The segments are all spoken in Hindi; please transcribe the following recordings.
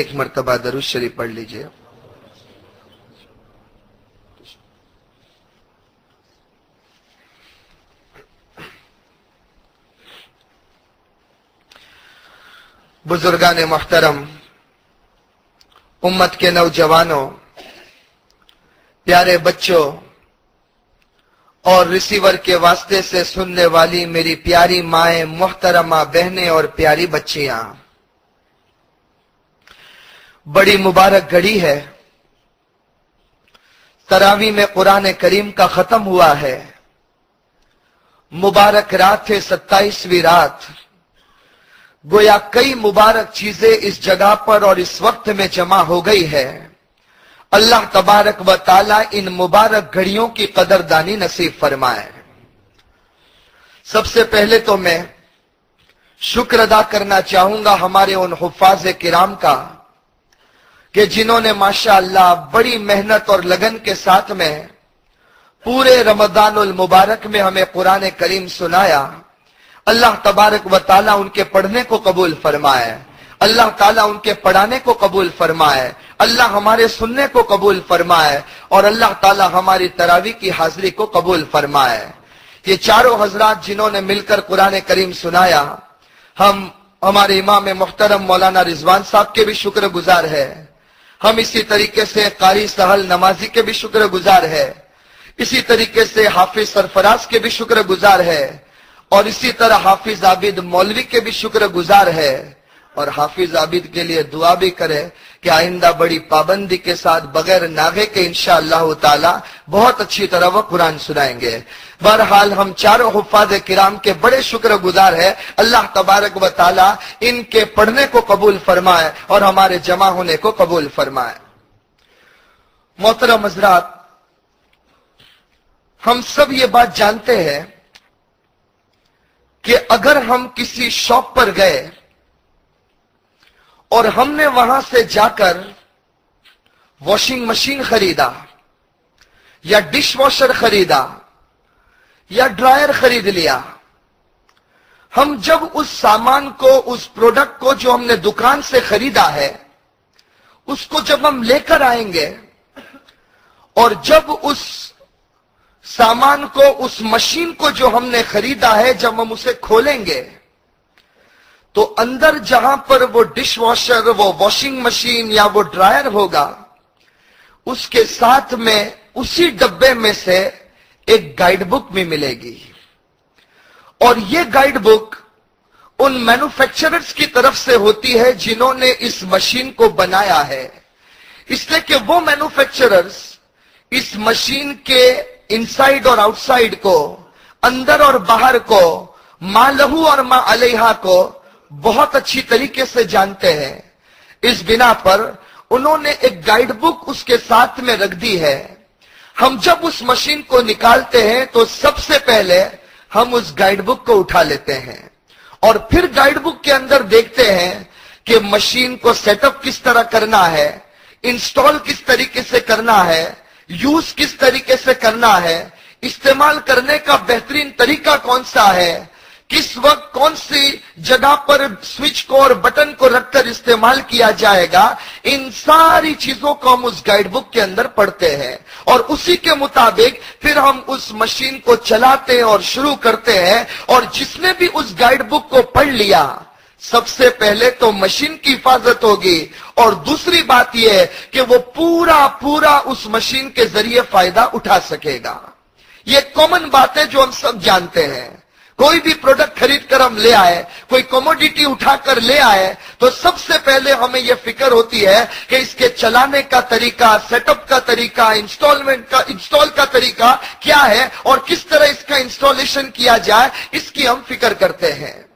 एक मर्तबा दरुद शरीफ पढ़ लीजिए बुजुर्गान मोहतरम, उम्मत के नौजवानों, प्यारे बच्चों, और रिसीवर के वास्ते से सुनने वाली मेरी प्यारी माए, मोहतरमा बहने और प्यारी बच्चियाँ। बड़ी मुबारक घड़ी है। तरावी में कुरान करीम का खत्म हुआ है। मुबारक रात है, सत्ताईसवीं रात। गोया कई मुबारक चीज़ें इस जगह पर और इस वक्त में जमा हो गई है। अल्लाह तबारक व ताला इन मुबारक घड़ियों की कदरदानी नसीब फरमाए। सबसे पहले तो मैं शुक्र अदा करना चाहूँगा हमारे उन हुफाज किराम का, कि जिन्होंने माशा अल्लाह बड़ी मेहनत और लगन के साथ में पूरे रमदानुल मुबारक में हमें कुरान करीम सुनाया। अल्लाह तबारक व ताला उनके पढ़ने को कबूल फरमाए। अल्लाह ताला उनके पढ़ाने को कबूल फरमाए। अल्लाह हमारे सुनने को कबूल फरमाए और अल्लाह ताला हमारी तरावी की हाजिरी को कबूल फरमाए। ये चारों हजरात जिन्होंने मिलकर कुरान करीम सुनाया, हम, हमारे इमाम मोहतरम मौलाना रिजवान साहब के भी शुक्र गुजार है। हम इसी तरीके से कारी सहल नमाजी के भी शुक्र गुजार है। इसी तरीके से हाफिज सरफराज के भी शुक्र गुजार है। और इसी तरह हाफिज आबिद मौलवी के भी शुक्र गुजार है। और हाफिज आबिद के लिए दुआ भी करे कि आइंदा बड़ी पाबंदी के साथ बगैर नागे के अल्लाह ताला बहुत अच्छी तरह वह कुरान सुनाएँगे। बहरहाल हम चारों हुफाज किराम के बड़े शुक्र गुजार है। अल्लाह तबारक व ताला इनके पढ़ने को कबूल फरमाए और हमारे जमा होने को कबूल फरमाए। मोहतरम हजरात, हम सब ये बात जानते हैं कि अगर हम किसी शॉप पर गए और हमने वहाँ से जाकर वॉशिंग मशीन खरीदा, या डिश वॉशर खरीदा, या ड्रायर खरीद लिया, हम जब उस सामान को, उस प्रोडक्ट को जो हमने दुकान से खरीदा है, उसको जब हम लेकर आएँगे, और जब उस सामान को, उस मशीन को जो हमने खरीदा है, जब हम उसे खोलेंगे तो अंदर जहाँ पर वो डिश वॉशर वो वॉशिंग मशीन या वो ड्रायर होगा, उसके साथ में, उसी डब्बे में से एक गाइड बुक भी मिलेगी। और ये गाइड बुक उन मैन्युफैक्चरर्स की तरफ़ से होती है, जिन्होंने इस मशीन को बनाया है। इसलिए कि वो मैन्युफैक्चरर्स इस मशीन के इनसाइड और आउटसाइड को, अंदर और बाहर को, माँ लहू और माँ अलहा को बहुत अच्छी तरीके से जानते हैं। इस बिना पर उन्होंने एक गाइड बुक उसके साथ में रख दी है। हम जब उस मशीन को निकालते हैं तो सबसे पहले हम उस गाइड बुक को उठा लेते हैं। और फिर गाइड बुक के अंदर देखते हैं कि मशीन को सेटअप किस तरह करना है इंस्टॉल किस तरीके से करना है यूज़ किस तरीके से करना है? इस्तेमाल करने का बेहतरीन तरीका कौन सा है? किस वक्त कौन सी जगह पर स्विच को और बटन को रखकर इस्तेमाल किया जाएगा? इन सारी चीज़ों को हम उस गाइड बुक के अंदर पढ़ते हैं। और उसी के मुताबिक फिर हम उस मशीन को चलाते हैं और शुरू करते हैं। और जिसने भी उस गाइड बुक को पढ़ लिया सबसे पहले तो मशीन की हिफाजत होगी और दूसरी बात यह कि वो पूरा पूरा उस मशीन के ज़रिए फ़ायदा उठा सकेगा। ये कॉमन बात है जो हम सब जानते हैं। कोई भी प्रोडक्ट खरीद कर हम ले आए, कोई कमोडिटी उठाकर ले आए तो सबसे पहले हमें यह फ़िक्र होती है कि इसके चलाने का तरीका सेटअप का तरीका इंस्टॉलमेंट का इंस्टॉल का तरीका क्या है और किस तरह इसका इंस्टॉलेशन किया जाए, इसकी हम फ़िक्र करते हैं।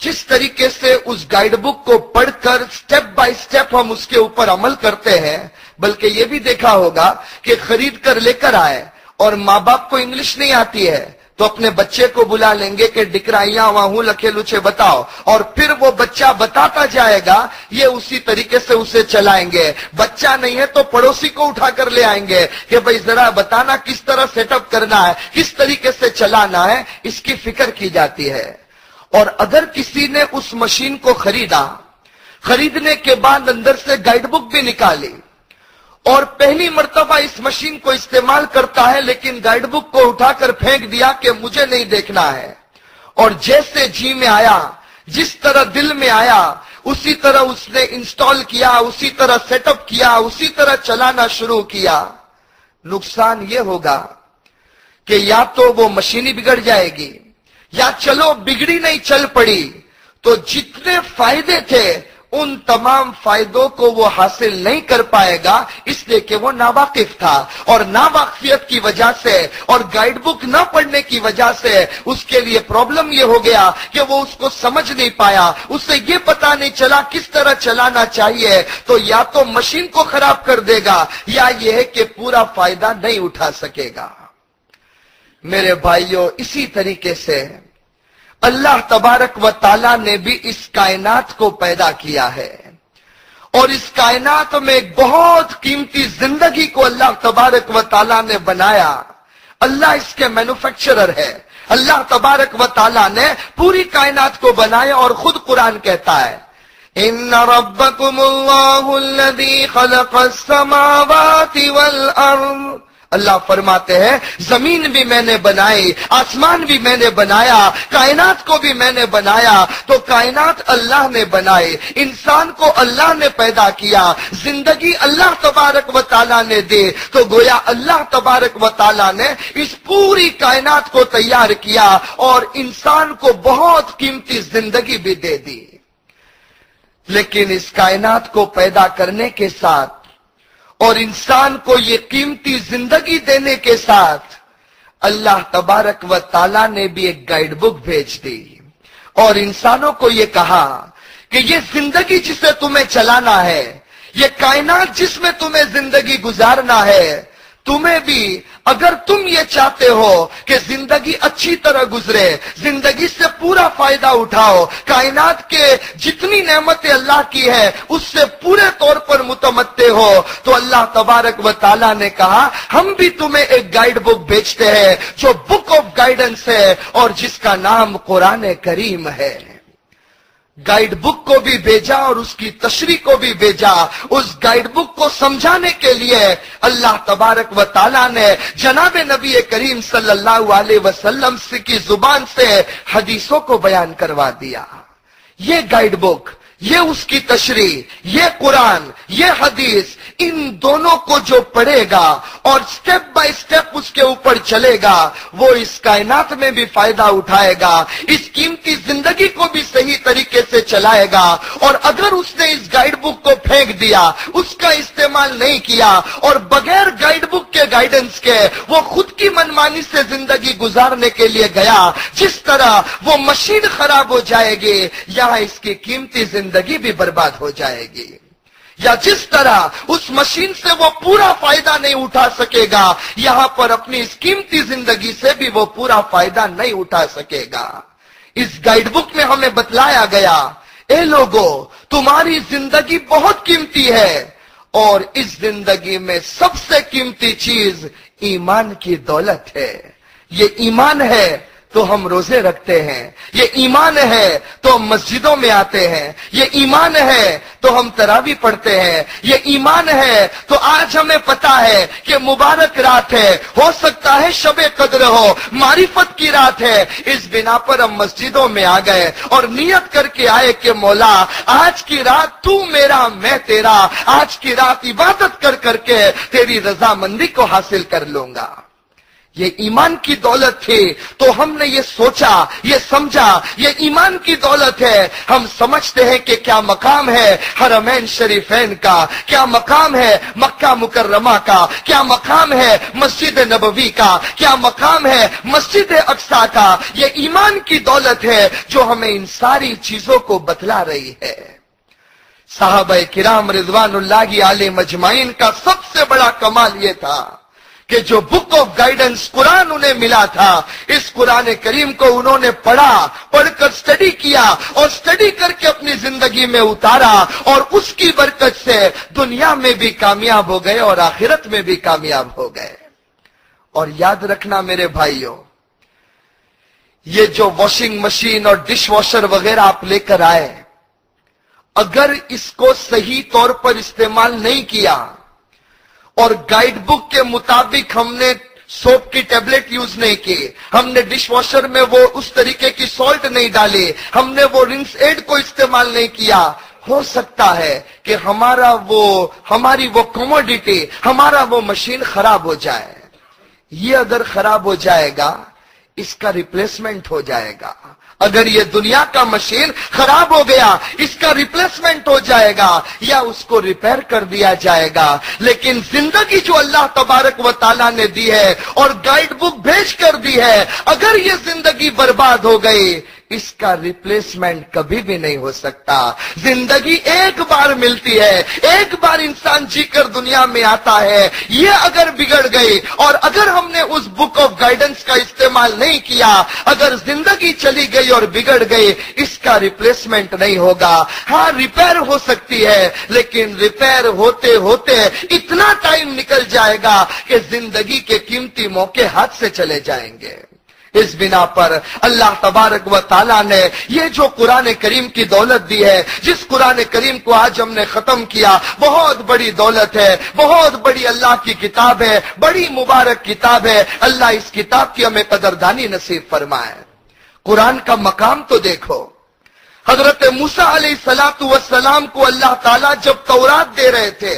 जिस तरीके से उस गाइडबुक को पढ़कर स्टेप बाय स्टेप हम उसके ऊपर अमल करते हैं, बल्कि यह भी देखा होगा कि खरीद कर लेकर आए और माँ बाप को इंग्लिश नहीं आती है तो अपने बच्चे को बुला लेंगे कि डिकराइया वाहू लखे लुचे बताओ। और फिर वो बच्चा बताता जाएगा, ये उसी तरीके से उसे चलाएँगे। बच्चा नहीं है तो पड़ोसी को उठाकर ले आएँगे कि भाई जरा बताना किस तरह सेटअप करना है, किस तरीके से चलाना है, इसकी फ़िक्र की जाती है। और अगर किसी ने उस मशीन को खरीदा, खरीदने के बाद अंदर से गाइड बुक भी निकाली, और पहली मरतबा इस मशीन को इस्तेमाल करता है, लेकिन गाइड बुक को उठाकर फेंक दिया कि मुझे नहीं देखना है, और जैसे जी में आया, जिस तरह दिल में आया, उसी तरह उसने इंस्टॉल किया, उसी तरह सेटअप किया, उसी तरह चलाना शुरू किया। नुकसान यह होगा कि या तो वो मशीन बिगड़ जाएगी या चलो बिगड़ी नहीं चल पड़ी तो जितने फ़ायदे थे, उन तमाम फायदों को वो हासिल नहीं कर पाएगा, इसलिए कि वो नावाकिफ था। और नावाकिफियत की वजह से और गाइड बुक न पढ़ने की वजह से उसके लिए प्रॉब्लम ये हो गया कि वो उसको समझ नहीं पाया। उससे ये पता नहीं चला किस तरह चलाना चाहिए तो या तो मशीन को खराब कर देगा, या यह कि पूरा फ़ायदा नहीं उठा सकेगा। मेरे भाइयों, इसी तरीके से अल्लाह तबारक व ताला ने भी इस कायनात को पैदा किया है। और इस कायनात में एक बहुत कीमती ज़िंदगी को अल्लाह तबारक व ताला ने बनाया। अल्लाह इसके मैन्युफैक्चरर है। अल्लाह तबारक व ताला ने पूरी कायनात को बनाया और खुद कुरान कहता है इन खलक़स समावाति वल अर्द अल्लाह फरमाते हैं, ज़मीन भी मैंने बनाई, आसमान भी मैंने बनाया, कायनात को भी मैंने बनाया तो कायनात अल्लाह ने बनाए, इंसान को अल्लाह ने पैदा किया, ज़िंदगी अल्लाह तबारक व ताला ने दे तो गोया अल्लाह तबारक व ताला ने इस पूरी कायनात को तैयार किया और इंसान को बहुत कीमती ज़िंदगी भी दे दी। लेकिन इस कायनात को पैदा करने के साथ और इंसान को ये कीमती ज़िंदगी देने के साथ अल्लाह तबारक व ताला ने भी एक गाइड बुक भेज दी। और इंसानों को ये कहा कि ये ज़िंदगी जिसे तुम्हें चलाना है, ये कायनात जिसमें तुम्हें ज़िंदगी गुजारना है, तुम्हें भी अगर तुम ये चाहते हो कि ज़िंदगी अच्छी तरह गुजरे, ज़िंदगी से पूरा फ़ायदा उठाओ, कायनात के जितनी नेमतें अल्लाह की है, उससे पूरे तौर पर मुतमत्ते हो तो अल्लाह तबारक व ताला ने कहा, हम भी तुम्हें एक गाइड बुक बेचते हैं, जो बुक ऑफ़ गाइडेंस है और जिसका नाम कुरान करीम है। गाइड बुक को भी भेजा और उसकी तशरी को भी भेजा। उस गाइड बुक को समझाने के लिए अल्लाह तबारक व ताला ने जनाब नबी करीम सल्लल्लाहु अलैहि वसल्लम की ज़ुबान से हदीसों को बयान करवा दिया। ये गाइड बुक ये उसकी तशरी ये कुरान, ये हदीस, इन दोनों को जो पढ़ेगा और स्टेप बाय स्टेप उसके ऊपर चलेगा, वो इस कायनात में भी फ़ायदा उठाएगा, इस कीमती ज़िंदगी को भी सही तरीके से चलाएगा और अगर उसने इस गाइड बुक को फेंक दिया, उसका इस्तेमाल नहीं किया और बगैर गाइड बुक के गाइडेंस के वो खुद की मनमानी से ज़िंदगी गुजारने के लिए गया, जिस तरह वो मशीन खराब हो जाएगी, यहाँ इसकी कीमती ज़िंदगी भी बर्बाद हो जाएगी। या जिस तरह उस मशीन से वो पूरा फ़ायदा नहीं उठा सकेगा, यहाँ पर अपनी इस कीमती ज़िंदगी से भी वो पूरा फ़ायदा नहीं उठा सकेगा। इस गाइडबुक में हमें बतलाया गया, ए लोगो, तुम्हारी ज़िंदगी बहुत कीमती है, और इस ज़िंदगी में सबसे कीमती चीज़ ईमान की दौलत है। ये ईमान है तो हम रोज़े रखते हैं। ये ईमान है तो हम मस्जिदों में आते हैं। ये ईमान है तो हम तरावी पढ़ते हैं। ये ईमान है तो आज हमें पता है कि मुबारक रात है। हो सकता है शबे कद्र हो, मारिफत की रात है। इस बिना पर हम मस्जिदों में आ गए और नियत करके आए कि मौला, आज की रात तू मेरा, मैं तेरा। आज की रात इबादत कर करके तेरी रजामंदी को हासिल कर लूँगा। ये ईमान की दौलत थी तो हमने ये सोचा, ये समझा, ये ईमान की दौलत है। हम समझते हैं कि क्या मकाम है हरमैन शरीफैन का, क्या मकाम है मक्का मुकर्रमा का, क्या मकाम है मस्जिद नबवी का, क्या मकाम है मस्जिद अक्सा का। ये ईमान की दौलत है जो हमें इन सारी चीज़ों को बतला रही है। साहब किराम रिजवानुल्लाह आले मजमाइन का सबसे बड़ा कमाल ये था। कि जो बुक ऑफ़ गाइडेंस कुरान उन्हें मिला था, इस कुरान करीम को उन्होंने पढ़ा, पढ़कर स्टडी किया और स्टडी करके अपनी ज़िंदगी में उतारा और उसकी बरकत से दुनिया में भी कामयाब हो गए और आखिरत में भी कामयाब हो गए। और याद रखना मेरे भाइयों, ये जो वॉशिंग मशीन और डिश वॉशर वगैरह आप लेकर आए, अगर इसको सही तौर पर इस्तेमाल नहीं किया और गाइड बुक के मुताबिक हमने सोप की टेबलेट यूज़ नहीं की हमने डिश वॉशर में वो उस तरीके की सॉल्ट नहीं डाली। हमने वो रिंस एड को इस्तेमाल नहीं किया। हो सकता है कि हमारा वो, हमारी वो कमोडिटी हमारा वो मशीन खराब हो जाए। ये अगर खराब हो जाएगा, इसका रिप्लेसमेंट हो जाएगा। अगर ये दुनिया का मशीन खराब हो गया, इसका रिप्लेसमेंट हो जाएगा, या उसको रिपेयर कर दिया जाएगा। लेकिन ज़िंदगी जो अल्लाह तबारक व ताला ने दी है और गाइड बुक भेज कर दी है, अगर ये ज़िंदगी बर्बाद हो गई इसका रिप्लेसमेंट कभी भी नहीं हो सकता। ज़िंदगी एक बार मिलती है, एक बार इंसान जीकर दुनिया में आता है। ये अगर बिगड़ गई, और अगर हमने उस बुक ऑफ़ गाइडेंस का इस्तेमाल नहीं किया, अगर ज़िंदगी चली गई और बिगड़ गई, इसका रिप्लेसमेंट नहीं होगा। हाँ रिपेयर हो सकती है, लेकिन रिपेयर होते होते इतना टाइम निकल जाएगा कि ज़िंदगी के कीमती मौके हाथ से चले जाएँगे। इस बिना पर अल्लाह तबारक व ताला ने ये जो कुरान करीम की दौलत दी है, जिस कुरान करीम को आज हमने खत्म किया, बहुत बड़ी दौलत है, बहुत बड़ी अल्लाह की किताब है, बड़ी मुबारक किताब है। अल्लाह इस किताब की हमें कदरदानी नसीब फरमाए। कुरान का मकाम तो देखो। हज़रत मूसा सलातु सलाम को अल्लाह ताला जब तौरात दे रहे थे,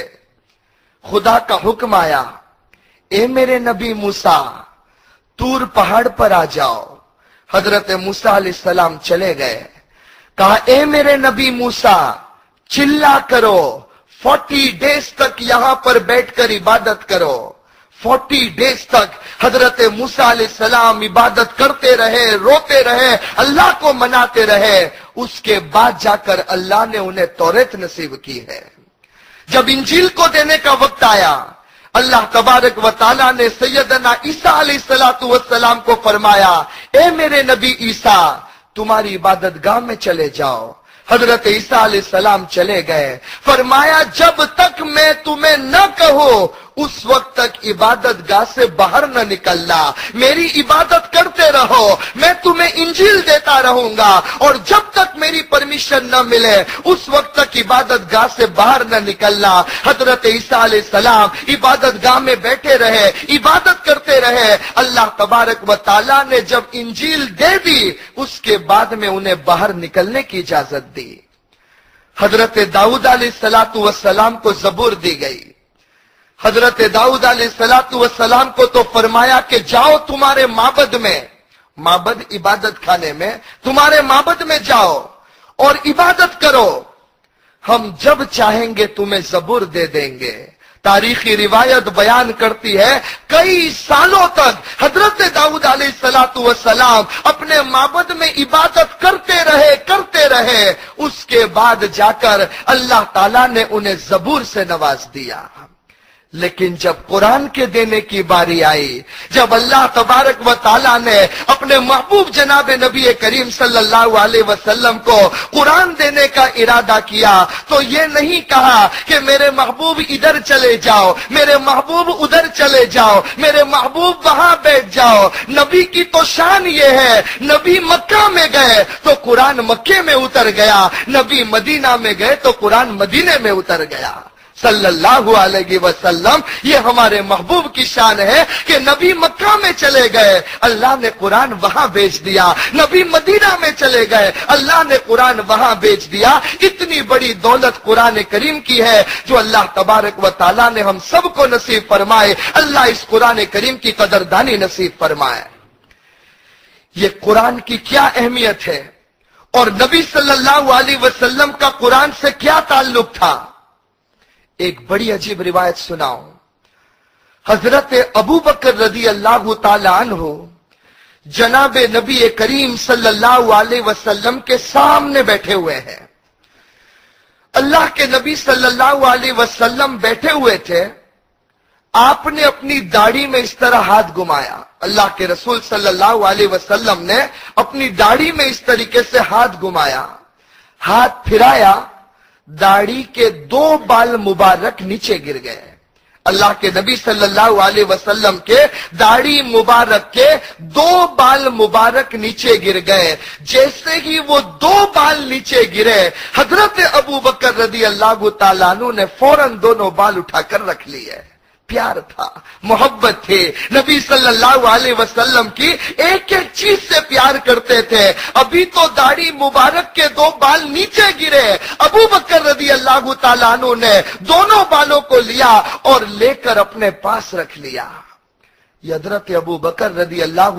खुदा का हुक्म आया, ए मेरे नबी मूसा तूर पहाड़ पर आ जाओ। हज़रत मूसा सलाम चले गए। कहा, ए मेरे नबी मूसा, चिल्ला करो। फोर्टी डेज़ तक यहाँ पर बैठकर इबादत करो। फोर्टी डेज़ तक हज़रत मूसा सलाम इबादत करते रहे, रोते रहे, अल्लाह को मनाते रहे। उसके बाद जाकर अल्लाह ने उन्हें तौरेत नसीब की है। जब इंजील को देने का वक्त आया अल्लाह तबारक व ताला ने सैदना ईसा वसलाम को फरमाया, ए मेरे नबी ईसा, तुम्हारी इबादत गाँव में चले जाओ। हज़रत ईसा सलाम चले गए। फरमाया, जब तक मैं तुम्हें न कहो उस वक्त तक इबादत गाह से बाहर न निकलना। मेरी इबादत करते रहो। मैं तुम्हें इंजील देता रहूँगा। और जब तक मेरी परमिशन न मिले, उस वक्त तक इबादत गाह से बाहर न निकलना। हज़रत ईसा सलाम इबादत गाह में बैठे रहे, इबादत करते रहे। अल्लाह तबारक व ताला ने जब इंजील दे दी, उसके बाद में उन्हें बाहर निकलने की इजाज़त दी। हज़रत दाऊद सलातु वसलाम को जबूर दी गई। हज़रत दाऊद वसलाम को तो फरमाया कि जाओ तुम्हारे माबद में, माबद इबादत खाने में, तुम्हारे माबद में जाओ और इबादत करो। हम जब चाहेंगे तुम्हें जबूर दे देंगे। तारीखी रिवायत बयान करती है, कई सालों तक हज़रत दाऊद सलाम अपने माबद में इबादत करते रहे करते रहे। उसके बाद जाकर अल्लाह ताला ने उन्हें जबूर से नवाज़ दिया। लेकिन जब कुरान के देने की बारी आई, जब अल्लाह तबारक व ताला ने अपने महबूब जनाब नबी करीम सल्लल्लाहु अलैहि वसल्लम को कुरान देने का इरादा किया तो ये नहीं कहा कि मेरे महबूब इधर चले जाओ, मेरे महबूब उधर चले जाओ, मेरे महबूब वहाँ बैठ जाओ। नबी की तो शान ये है, नबी मक्का में गए तो कुरान मक्के में उतर गया, नबी मदीना में गए तो कुरान मदीने में उतर गया। सल्लल्लाहु अलैहि वसल्लम, ये हमारे महबूब की शान है कि नबी मक्का में चले गए। अल्लाह ने कुरान वहाँ भेज दिया। नबी मदीना में चले गए। अल्लाह ने कुरान वहाँ भेज दिया। इतनी बड़ी दौलत कुरान करीम की है जो अल्लाह तबारक व ताला ने हम सबको नसीब फरमाए। अल्लाह इस कुरान करीम की कदरदानी नसीब फरमाए। ये कुरान की क्या अहमियत है? और नबी सल्लल्लाहु अलैहि वसल्लम का कुरान से क्या ताल्लुक था? एक बड़ी अजीब रिवायत सुनाओ हज़रत अबू बकर रदी अल्लाह तन हो जनाब नबी करीम सल्लल्लाहु अलैहि वसल्लम के सामने बैठे हुए हैं। अल्लाह के नबी सल्लल्लाहु अलैहि वसल्लम बैठे हुए थे। आपने अपनी दाढ़ी में इस तरह हाथ घुमाया। अल्लाह के रसूल सल्लल्लाहु अलैहि वसल्लम ने अपनी दाढ़ी में इस तरीके से हाथ घुमाया। हाथ फिराया दाढ़ी के दो बाल मुबारक नीचे गिर गए अल्लाह के नबी सल्लल्लाहु अलैहि वसल्लम के दाढ़ी मुबारक के दो बाल मुबारक नीचे गिर गए। जैसे ही वो दो बाल नीचे गिरे, हज़रत अबू बकर रदी अल्लाह तु ने फ़ौरन दोनों बाल उठाकर रख लिए। प्यार था, मोहब्बत थे। नबी सल्लल्लाहु अलैहि वसल्लम की एक एक चीज़ से प्यार करते थे। अभी तो दाढ़ी मुबारक के दो बाल नीचे गिरे। अबू बकर रदी अल्लाह तला ने दोनों बालों को लिया और लेकर अपने पास रख लिया। हज़रत अबू बकर रदी अल्लाह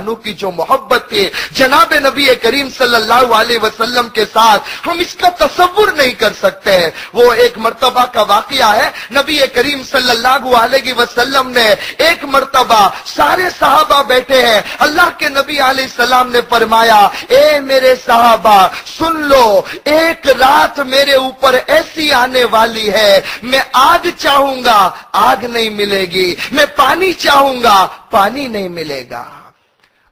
तु की जो मोहब्बत थी जनाब नबी करीम सल्लल्लाहु अलैहि वसल्लम के साथ हम इसका तस्वुर नहीं कर सकते हैं। वो एक मरतबा का वाकया है। नबी करीम सल्लल्लाहु अलैहि वसल्लम ने एक मरतबा सारे साहबा बैठे हैं। अल्लाह के नबी सलाम ने फरमाया, ए मेरे साहबा, सुन लो, एक रात मेरे ऊपर ऐसी आने वाली है। मैं आग चाहूँगा, आग नहीं मिलेगी। मैं पानी चाहूँगा मांगूँगा पानी नहीं मिलेगा।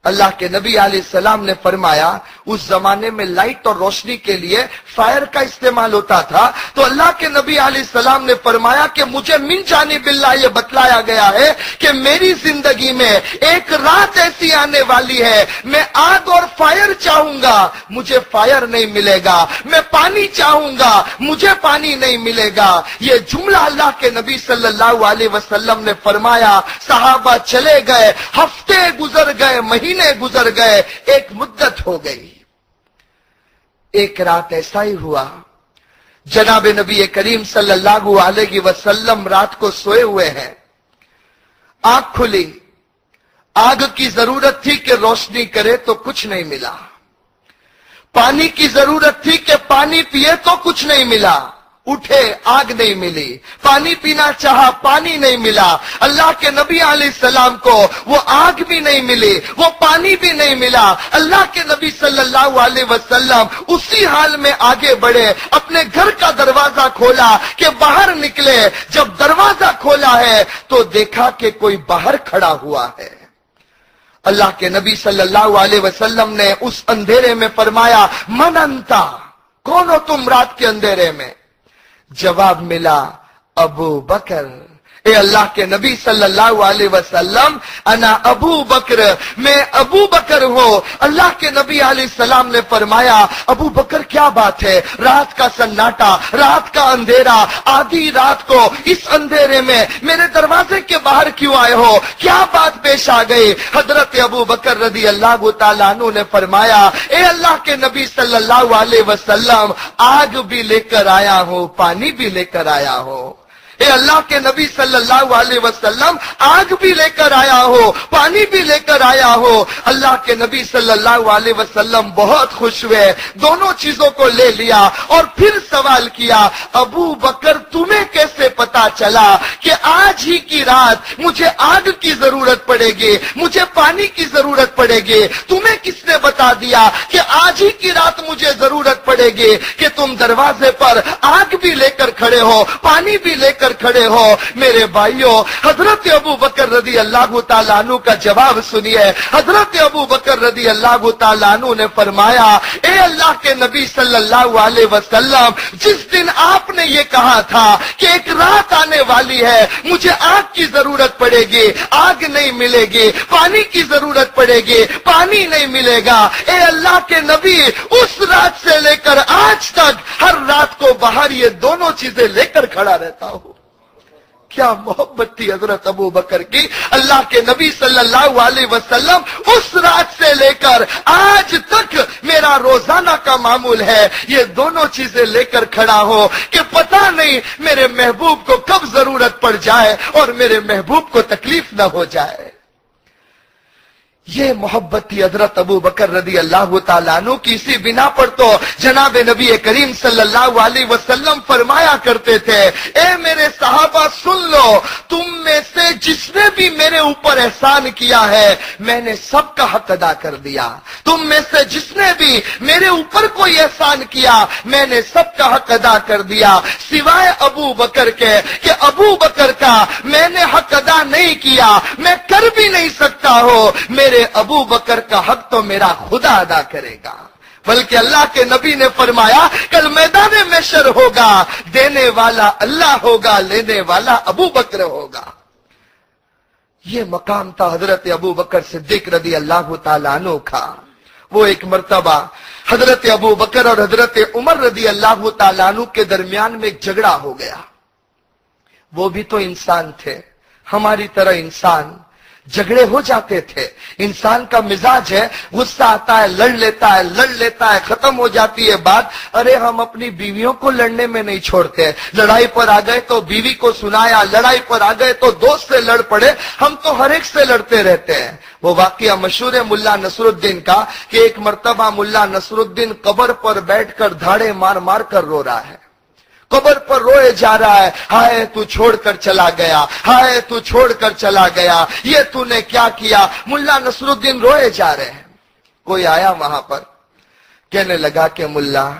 अल्लाह के नबी सलाम ने फरमाया उस जमाने में लाइट और रोशनी के लिए फायर का इस्तेमाल होता था। तो अल्लाह के नबी सलाम ने फरमाया कि मुझे मिन जानी बिल्ला, ये बतलाया गया है कि मेरी ज़िंदगी में एक रात ऐसी आने वाली है। मैं आग और फायर चाहूँगा, मुझे फायर नहीं मिलेगा। मैं पानी चाहूँगा, मुझे पानी नहीं मिलेगा। ये जुमला अल्लाह के नबी सल्लल्लाहु अलैहि वसल्लम ने फरमाया, साहबा चले गए, हफ़्ते गुजर गए, महीने गुजर गए, एक मुद्दत हो गई। एक रात ऐसा ही हुआ। जनाब नबी करीम सल्लल्लाहु अलैहि वसल्लम रात को सोए हुए हैं। आग खुली। आग की ज़रूरत थी कि रोशनी करे तो कुछ नहीं मिला। पानी की ज़रूरत थी कि पानी पिए तो कुछ नहीं मिला। उठे, आग नहीं मिली। पानी पीना चाहा, पानी नहीं मिला। अल्लाह के नबी सलाम को वो आग भी नहीं मिली, वो पानी भी नहीं मिला। अल्लाह के नबी सल्लल्लाहु अलैहि वसल्लम उसी हाल में आगे बढ़े, अपने घर का दरवाज़ा खोला के बाहर निकले। जब दरवाज़ा खोला है तो देखा कि कोई बाहर खड़ा हुआ है। अल्लाह के नबी सल्लल्लाहु अलैहि वसल्लम ने उस अंधेरे में फरमाया मन अंता कौन हो तुम रात के अंधेरे में? जवाब मिला अबू बकर। ए अल्लाह के नबी सल्लल्लाहु अलैहि वसल्लम, अना अबू बकर, मैं अबू बकर हूँ। अल्लाह के नबी सलाम ने फरमाया, अबू बकर क्या बात है? रात का सन्नाटा, रात का अंधेरा, आधी रात को इस अंधेरे में मेरे दरवाजे के बाहर क्यों आए हो? क्या बात पेश आ गई? हज़रत अबू बकर रदी अल्लाह तु ने फरमाया, ए अल्लाह के नबी सल्लल्लाहु अलैहि वसल्लम, आग भी लेकर आया हूँ, पानी भी लेकर आया हूँ। ए अल्लाह के नबी सल्लल्लाहु अलैहि वसल्लम, आग भी लेकर आया हो, पानी भी लेकर आया हो। अल्लाह के नबी सल्लल्लाहु अलैहि वसल्लम बहुत खुश हुए, दोनों चीज़ों को ले लिया और फिर सवाल किया, अबू बकर, तुम्हें कैसे पता चला कि आज ही की रात मुझे आग की ज़रूरत पड़ेगी, मुझे पानी की ज़रूरत पड़ेगी? तुम्हें किसने बता दिया कि आज ही की रात मुझे ज़रूरत पड़ेगी कि तुम दरवाजे पर आग भी लेकर खड़े हो, पानी भी लेकर खड़े हो। मेरे भाइयों, हज़रत अबू बकर रदी अल्लाह तु का जवाब सुनिए। हज़रत अबू बकर रदी अल्लाह तु ने फरमाया, ए अल्लाह के नबी सल्लल्लाहु अलैहि वसल्लम, जिस दिन आपने ये कहा था कि एक रात आने वाली है, मुझे आग की ज़रूरत पड़ेगी, आग नहीं मिलेगी, पानी की ज़रूरत पड़ेगी, पानी नहीं मिलेगा। ए अल्लाह के नबी, उस रात से लेकर आज तक हर रात को बाहर ये दोनों चीज़ें लेकर खड़ा रहता हूँ। क्या मोहब्बत थी हज़रत अबू बकर की? अल्लाह के नबी सल्लल्लाहु अलैहि वसल्लम उस रात से लेकर आज तक मेरा रोज़ाना का मामूल है। ये दोनों चीज़ें लेकर खड़ा हो कि पता नहीं मेरे महबूब को कब ज़रूरत पड़ जाए और मेरे महबूब को तकलीफ़ ना हो जाए। ये मोहब्बत थी हज़रत अबू बकर रदी अल्लाह तु की इसी बिना पर तो जनाब नबी करीम सल्लल्लाहु अलैहि वसल्लम फरमाया करते थे, ए मेरे साहबा, सुन लो, तुम में से जिसने भी मेरे ऊपर एहसान किया है, मैंने सबका हक अदा कर दिया। तुम में से जिसने भी मेरे ऊपर कोई एहसान किया, मैंने सबका हक अदा कर दिया। सिवाय अबू बकर के, कि अबू बकर का मैंने हक अदा नहीं किया, मैं कर भी नहीं सकता हो, मेरे मेरे अबू बकर का हक तो मेरा खुदा अदा करेगा। बल्कि अल्लाह के नबी ने फरमाया, कल मैदान में शर होगा, देने वाला अल्लाह होगा, लेने वाला अबू बकर होगा। ये मकाम था हज़रत अबू बकर सिद्दीक रदी अल्लाह तु का। वो एक मरतबा, हज़रत अबू बकर और हज़रत उमर रदी अल्लाह तु के दरमियान में एक झगड़ा हो गया। वो भी तो इंसान थे। हमारी तरह इंसान झगड़े हो जाते थे। इंसान का मिजाज है, गुस्सा आता है, लड़ लेता है, लड़ लेता है, खत्म हो जाती है बात। अरे, हम अपनी बीवियों को लड़ने में नहीं छोड़ते। लड़ाई पर आ गए तो बीवी को सुनाया, लड़ाई पर आ गए तो दोस्त से लड़ पड़े। हम तो हर एक से लड़ते रहते हैं। वो वाक्य मशहूर है मुल्ला नसरुद्दीन का, कि एक मरतबा मुल्ला नसरुद्दीन कबर पर बैठकर धाड़े मार मार कर रो रहा है। कबर पर रोए जा रहा है। हाय, तू छोड़कर चला गया। हाय, तू छोड़कर चला गया। ये तूने क्या किया? मुल्ला नसरुद्दीन रोए जा रहे हैं। कोई आया वहाँ पर? कहने लगा कि, मुल्ला,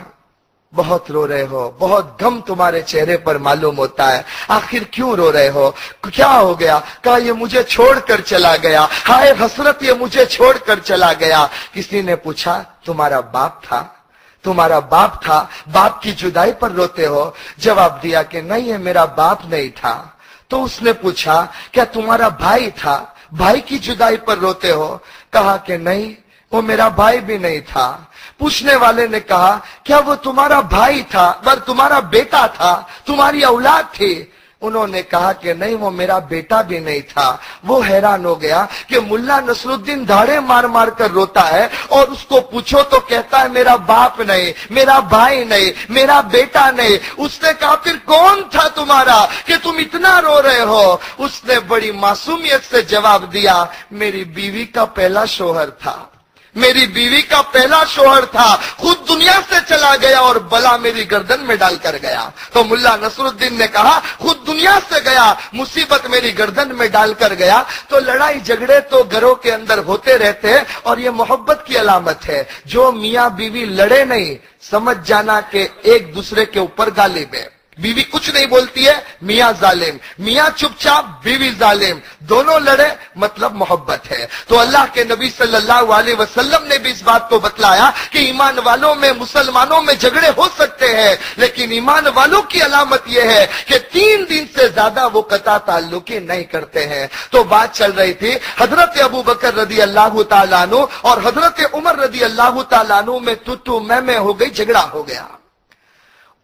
बहुत रो रहे हो। बहुत गम तुम्हारे चेहरे पर मालूम होता है। आखिर क्यों रो रहे हो? क्या हो गया? कहा, ये मुझे छोड़कर चला गया। हाय, हसरत, ये मुझे छोड़कर चला गया। किसी ने पूछा, तुम्हारा बाप था? तुम्हारा बाप था, बाप की जुदाई पर रोते हो। जवाब दिया कि नहीं है मेरा बाप नहीं था। तो उसने पूछा, क्या तुम्हारा भाई था? भाई की जुदाई पर रोते हो? कहा कि नहीं, वो मेरा भाई भी नहीं था। पूछने वाले ने कहा, क्या वो तुम्हारा भाई था पर तुम्हारा बेटा था, तुम्हारी औलाद थी? उन्होंने कहा कि नहीं, वो मेरा बेटा भी नहीं था। वो हैरान हो गया कि मुल्ला नसरुद्दीन धाड़े मार मार कर रोता है और उसको पूछो तो कहता है, मेरा बाप नहीं, मेरा भाई नहीं, मेरा बेटा नहीं। उसने कहा, फिर कौन था तुम्हारा कि तुम इतना रो रहे हो? उसने बड़ी मासूमियत से जवाब दिया, मेरी बीवी का पहला शोहर था। मेरी बीवी का पहला शोहर था, खुद दुनिया से चला गया और बला मेरी गर्दन में डालकर गया। तो मुल्ला नसरुद्दीन ने कहा, खुद दुनिया से गया, मुसीबत मेरी गर्दन में डालकर गया। तो लड़ाई झगड़े तो घरों के अंदर होते रहते हैं और ये मोहब्बत की अलामत है। जो मियाँ बीवी लड़े नहीं, समझ जाना कि एक दूसरे के ऊपर गालिब है। बीवी कुछ नहीं बोलती है, मियाँ जालिम। मियाँ चुपचाप, बीवी जालिम। दोनों लड़े मतलब मोहब्बत है। तो अल्लाह के नबी सल्लल्लाहु अलैहि वसल्लम ने भी इस बात को बतलाया कि ईमान वालों में, मुसलमानों में झगड़े हो सकते हैं, लेकिन ईमान वालों की अलामत यह है कि तीन दिन से ज़्यादा वो कता ताल्लुकी नहीं करते हैं। तो बात चल रही थी, हज़रत अबू बकर रदी अल्लाह तु और हज़रत उमर रदी अल्लाह तु में तुतु मैं हो गई, झगड़ा हो गया।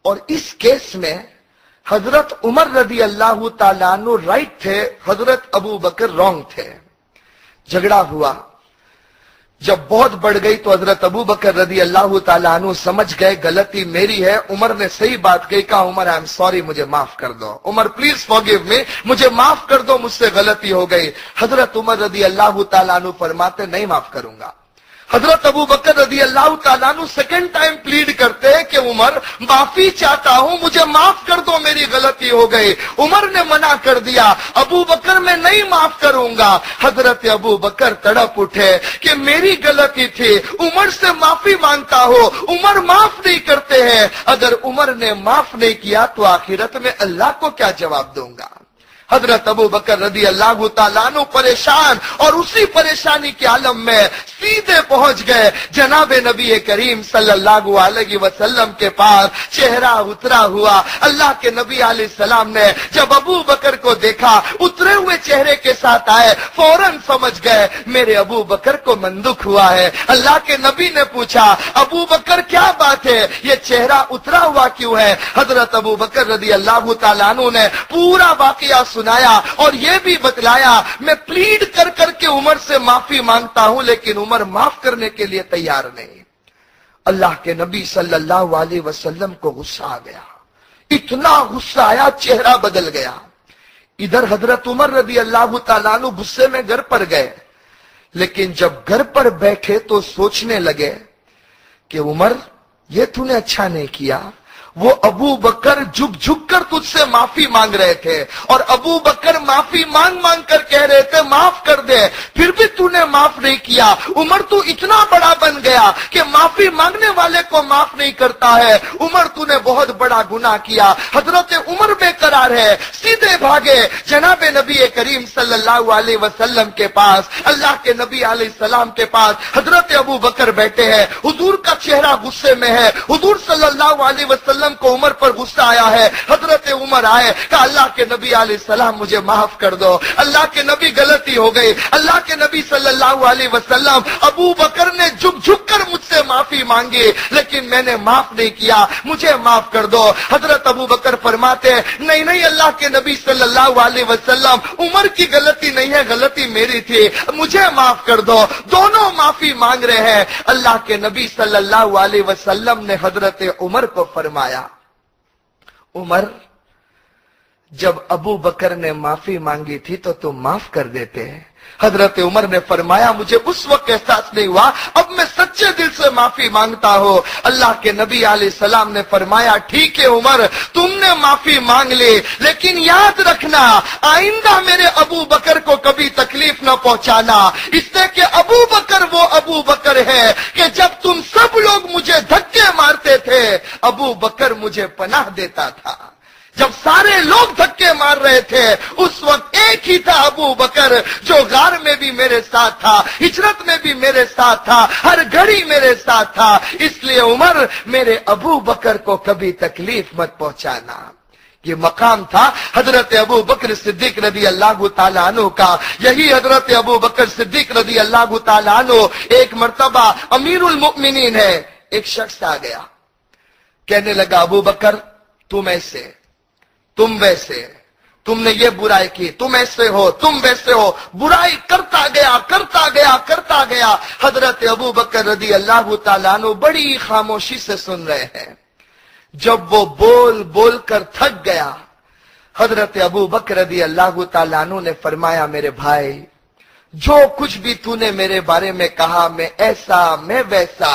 और इस केस में हज़रत उमर रदी अल्लाह तालानु राइट थे, हज़रत अबू बकर रॉन्ग थे। झगड़ा हुआ। जब बहुत बढ़ गई तो हज़रत अबू बकर रदी अल्लाह तालानु समझ गए, गलती मेरी है, उमर ने सही बात कही, कहा, उमर आई एम सॉरी मुझे माफ़ कर दो। उमर प्लीज़ फॉरगिव मी मुझे माफ़ कर दो, मुझसे गलती हो गई। हज़रत उमर रदी अल्लाह तालानु फरमाते, नहीं माफ़ करूँगा। हज़रत अबू बकर रदी अल्लाह तु सेकेंड टाइम प्लीड करते हैं कि उमर, माफ़ी चाहता हूँ, मुझे माफ़ कर दो, मेरी गलती हो गई। उमर ने मना कर दिया, अबू बकर मैं नहीं माफ़ करूँगा। हज़रत अबू बकर तड़प उठे कि मेरी गलती थी, उमर से माफ़ी माँगता हो, उमर माफ़ नहीं करते हैं। अगर उमर ने माफ़ नहीं किया तो आखिरत में अल्लाह को क्या जवाब दूँगा? हज़रत अबू बकर रदी अल्लाह तु परेशान और उसी परेशानी के आलम में सीधे पहुँच गए जनाब नबी करीम सल्लल्लाहु अलैहि वसल्लम के पास चेहरा उतरा हुआ। अल्लाह के नबी सलाम ने जब अबू बकर को देखा, उतरे हुए चेहरे के साथ आए, फ़ौरन समझ गए, मेरे अबू बकर को मंदुख हुआ है। अल्लाह के नबी ने पूछा, अबू बकर क्या बात है? ये चेहरा उतरा हुआ क्यों है? हज़रत अबू बकर रदी अल्लाह तु ने पूरा वाकया सुनाया और ये भी बतलाया, मैं प्लीड कर करके उमर से माफ़ी माँगता हूँ, लेकिन उमर माफ़ करने के लिए तैयार नहीं। अल्लाह के नबी सल्लल्लाहु अलैहि वसल्लम को गुस्सा आ गया। इतना गुस्सा आया, चेहरा बदल गया। इधर हज़रत उमर रदी अल्लाह तु गुस्से में घर पर गए, लेकिन जब घर पर बैठे तो सोचने लगे कि उमर, ये तूने अच्छा नहीं किया। वो अबू बकर झुक झुक कर तुझसे माफ़ी मांग रहे थे और अबू बकर माफ़ी मांग मांग कर कह रहे थे, माफ़ कर दे। फिर भी तूने माफ़ नहीं किया। उमर तू इतना बड़ा बन गया कि माफ़ी मांगने वाले को माफ़ नहीं करता है। उमर तूने बहुत बड़ा गुनाह किया। हज़रत उमर बेकरार है। सीधे भागे जनाब नबी करीम वसल्लम के पास, अल्लाह के नबी सलाम के पास हज़रत अबू बकर बैठे हैं। हुजूर का चेहरा गुस्से में है। हुजूर सल्लल्लाहु अलैहि वसल्लम वसल्लम को उमर पर गुस्सा आया है, हज़रत उमर आए, कहा, अल्लाह के नबी सलाम मुझे माफ़ कर दो। अल्लाह के नबी गलती हो गई। अल्लाह के नबी सल्लल्लाहु अलैहि वसल्लम अबू बकर ने झुक झुक कर मुझसे माफ़ी मांगी, लेकिन मैंने माफ़ नहीं किया। मुझे माफ़ कर दो। हज़रत अबू बकर फरमाते नहीं नहीं, अल्लाह के नबी सल्लल्लाहु अलैहि वसल्लम, उमर की गलती नहीं है, गलती मेरी थी। मुझे माफ़ कर दो। दोनों माफ़ी मांग रहे हैं। अल्लाह के नबी सल्लल्लाहु अलैहि वसल्लम ने हज़रत उमर को फरमाया। उमर जब अबू बकर ने माफ़ी मांगी थी तो तुम माफ़ कर देते हैं। हज़रत उमर ने फरमाया, मुझे उस वक्त एहसास नहीं हुआ, अब मैं सच्चे दिल से माफ़ी माँगता हूँ। अल्लाह के नबी सलाम ने फरमाया, ठीक है उमर, तुमने माफ़ी मांग ली, लेकिन याद रखना, आइंदा मेरे अबू बकर को कभी तकलीफ़ न पहुंचाना। इससे कि अबू बकर वो अबू बकर है कि जब तुम सब लोग मुझे धक्के मारते थे, अबू बकर मुझे पनाह देता था। जब सारे लोग धक्के मार रहे थे, उस वक्त एक ही था अबू बकर, जो गार में भी मेरे साथ था, हिजरत में भी मेरे साथ था, हर घड़ी मेरे साथ था। इसलिए उमर, मेरे अबू बकर को कभी तकलीफ़ मत पहुंचाना। ये मकाम था हज़रत अबू बकर सिद्दीक रदी अल्लाह तु का। यही हज़रत अबू बकर सिद्दीक रदी अल्लाह तु एक मरतबा अमीरुल मुमिनीन है। एक शख्स आ गया। कहने लगा, अबू बकर, तुम ऐसे तुम वैसे। तुमने ये बुराई की, तुम ऐसे हो, तुम वैसे हो। बुराई करता गया करता गया करता गया। हज़रत अबू बकर रदी अल्लाह तु बड़ी खामोशी से सुन रहे हैं। जब वो बोल बोल कर थक गया, हज़रत अबू बकर रदी अल्लाह तु ने फरमाया, मेरे भाई, जो कुछ भी तूने मेरे बारे में कहा, मैं ऐसा, मैं वैसा।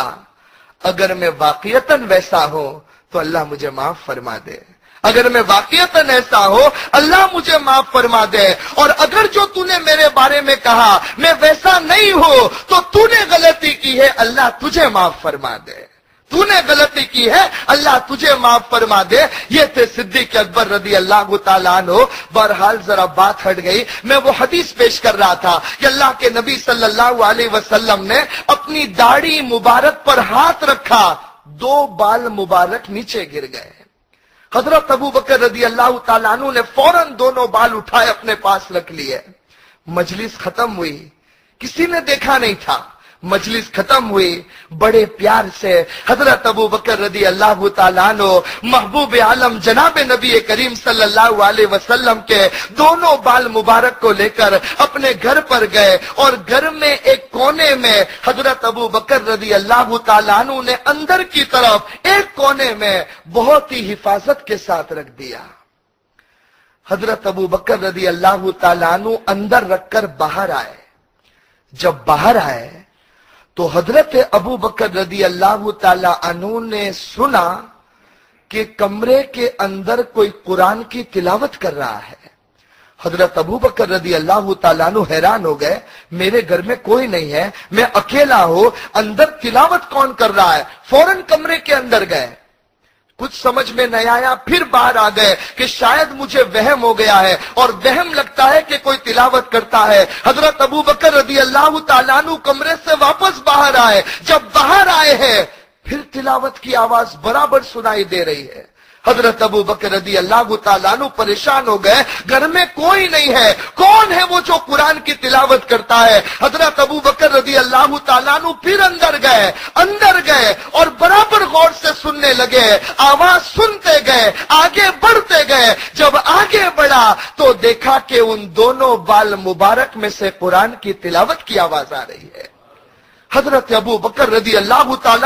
अगर मैं वाकयतन वैसा हूँ तो अल्लाह मुझे माफ़ फरमा दे। अगर मैं वाकयतन ऐसा हो, अल्लाह मुझे माफ़ फरमा दे। और अगर जो तूने मेरे बारे में कहा, मैं वैसा नहीं हूँ तो तूने गलती की है, अल्लाह तुझे माफ़ फरमा दे। तूने गलती की है, अल्लाह तुझे माफ़ फरमा दे। ये थे सिद्दीक अकबर रदी अल्लाह तालानो बहरहाल जरा बात हट गई। मैं वो हदीस पेश कर रहा था कि अल्लाह के नबी सल्लल्लाहु अलैहि वसल्लम ने अपनी दाढ़ी मुबारक पर हाथ रखा। दो बाल मुबारक नीचे गिर गए। हज़रत अबू बकर रदी अल्लाह तु ने फ़ौरन दोनों बाल उठाए, अपने पास रख लिए। मजलिस खत्म हुई। किसी ने देखा नहीं था। मजलिस खत्म हुई, बड़े प्यार से हज़रत अबू बकर रदी अल्लाह तालानो महबूब आलम, जनाब नबी करीम सल्लल्लाहु अलैहि वसल्लम के दोनों बाल मुबारक को लेकर अपने घर पर गए और घर में एक कोने में हज़रत अबू बकर रदी अल्लाह तालानू ने अंदर की तरफ़ एक कोने में बहुत ही हिफाजत के साथ रख दिया। हज़रत अबू बकर रदी अल्लाह तालानू अंदर रखकर बाहर आए। जब बाहर आए तो हज़रत अबू बकर रदी अल्लाह तु ने सुना कि कमरे के अंदर कोई कुरान की तिलावत कर रहा है। हज़रत अबू बकर रदी अल्लाह तु हैरान हो गए, मेरे घर में कोई नहीं है, मैं अकेला हूँ, अंदर तिलावत कौन कर रहा है? फ़ौरन कमरे के अंदर गए। कुछ समझ में नहीं आया, फिर बाहर आ गए कि शायद मुझे वहम हो गया है और वहम लगता है कि कोई तिलावत करता है। हज़रत अबू बकर रदी अल्लाह तालानू कमरे से वापस बाहर आए। जब बाहर आए हैं, फिर तिलावत की आवाज़ बराबर सुनाई दे रही है। हज़रत अबू बकर परेशान हो गए। घर में कोई नहीं है। कौन है वो जो कुरान की तिलावत करता है? हज़रत अबू बकर रदी अल्लाह तु फिर अंदर गए। अंदर गए और बराबर गौर से सुनने लगे। आवाज़ सुनते गए, आगे बढ़ते गए। जब आगे बढ़ा तो देखा कि उन दोनों बाल मुबारक में से कुरान की तिलावत की आवाज़ आ रही है। हज़रत अबू बकर रदी अल्लाह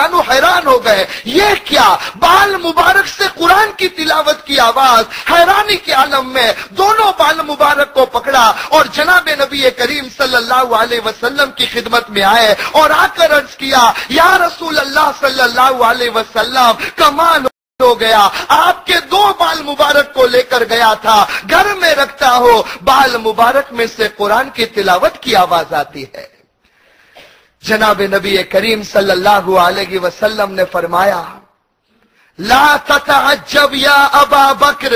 तु हैरान हो गए। ये क्या? बाल मुबारक से कुरान की तिलावत की आवाज़, हैरानी के आलम में दोनों बाल मुबारक को पकड़ा और जनाब नबी करीम सल्लल्लाहु अलैहि वसल्लम की खिदमत में आए और आकर अर्ज़ किया, या रसूल अल्लाह सल्लल्लाहु अलैहि वसल्लम, कमाल हो गया। आपके दो बाल मुबारक को लेकर गया था। घर में रखता हो। बाल मुबारक में से कुरान की तिलावत की आवाज़ आती है। जनाब नबी करीम सल्लल्लाहु अलैहि वसल्लम ने फरमाया, ला ततअज्जब या अबा बकर,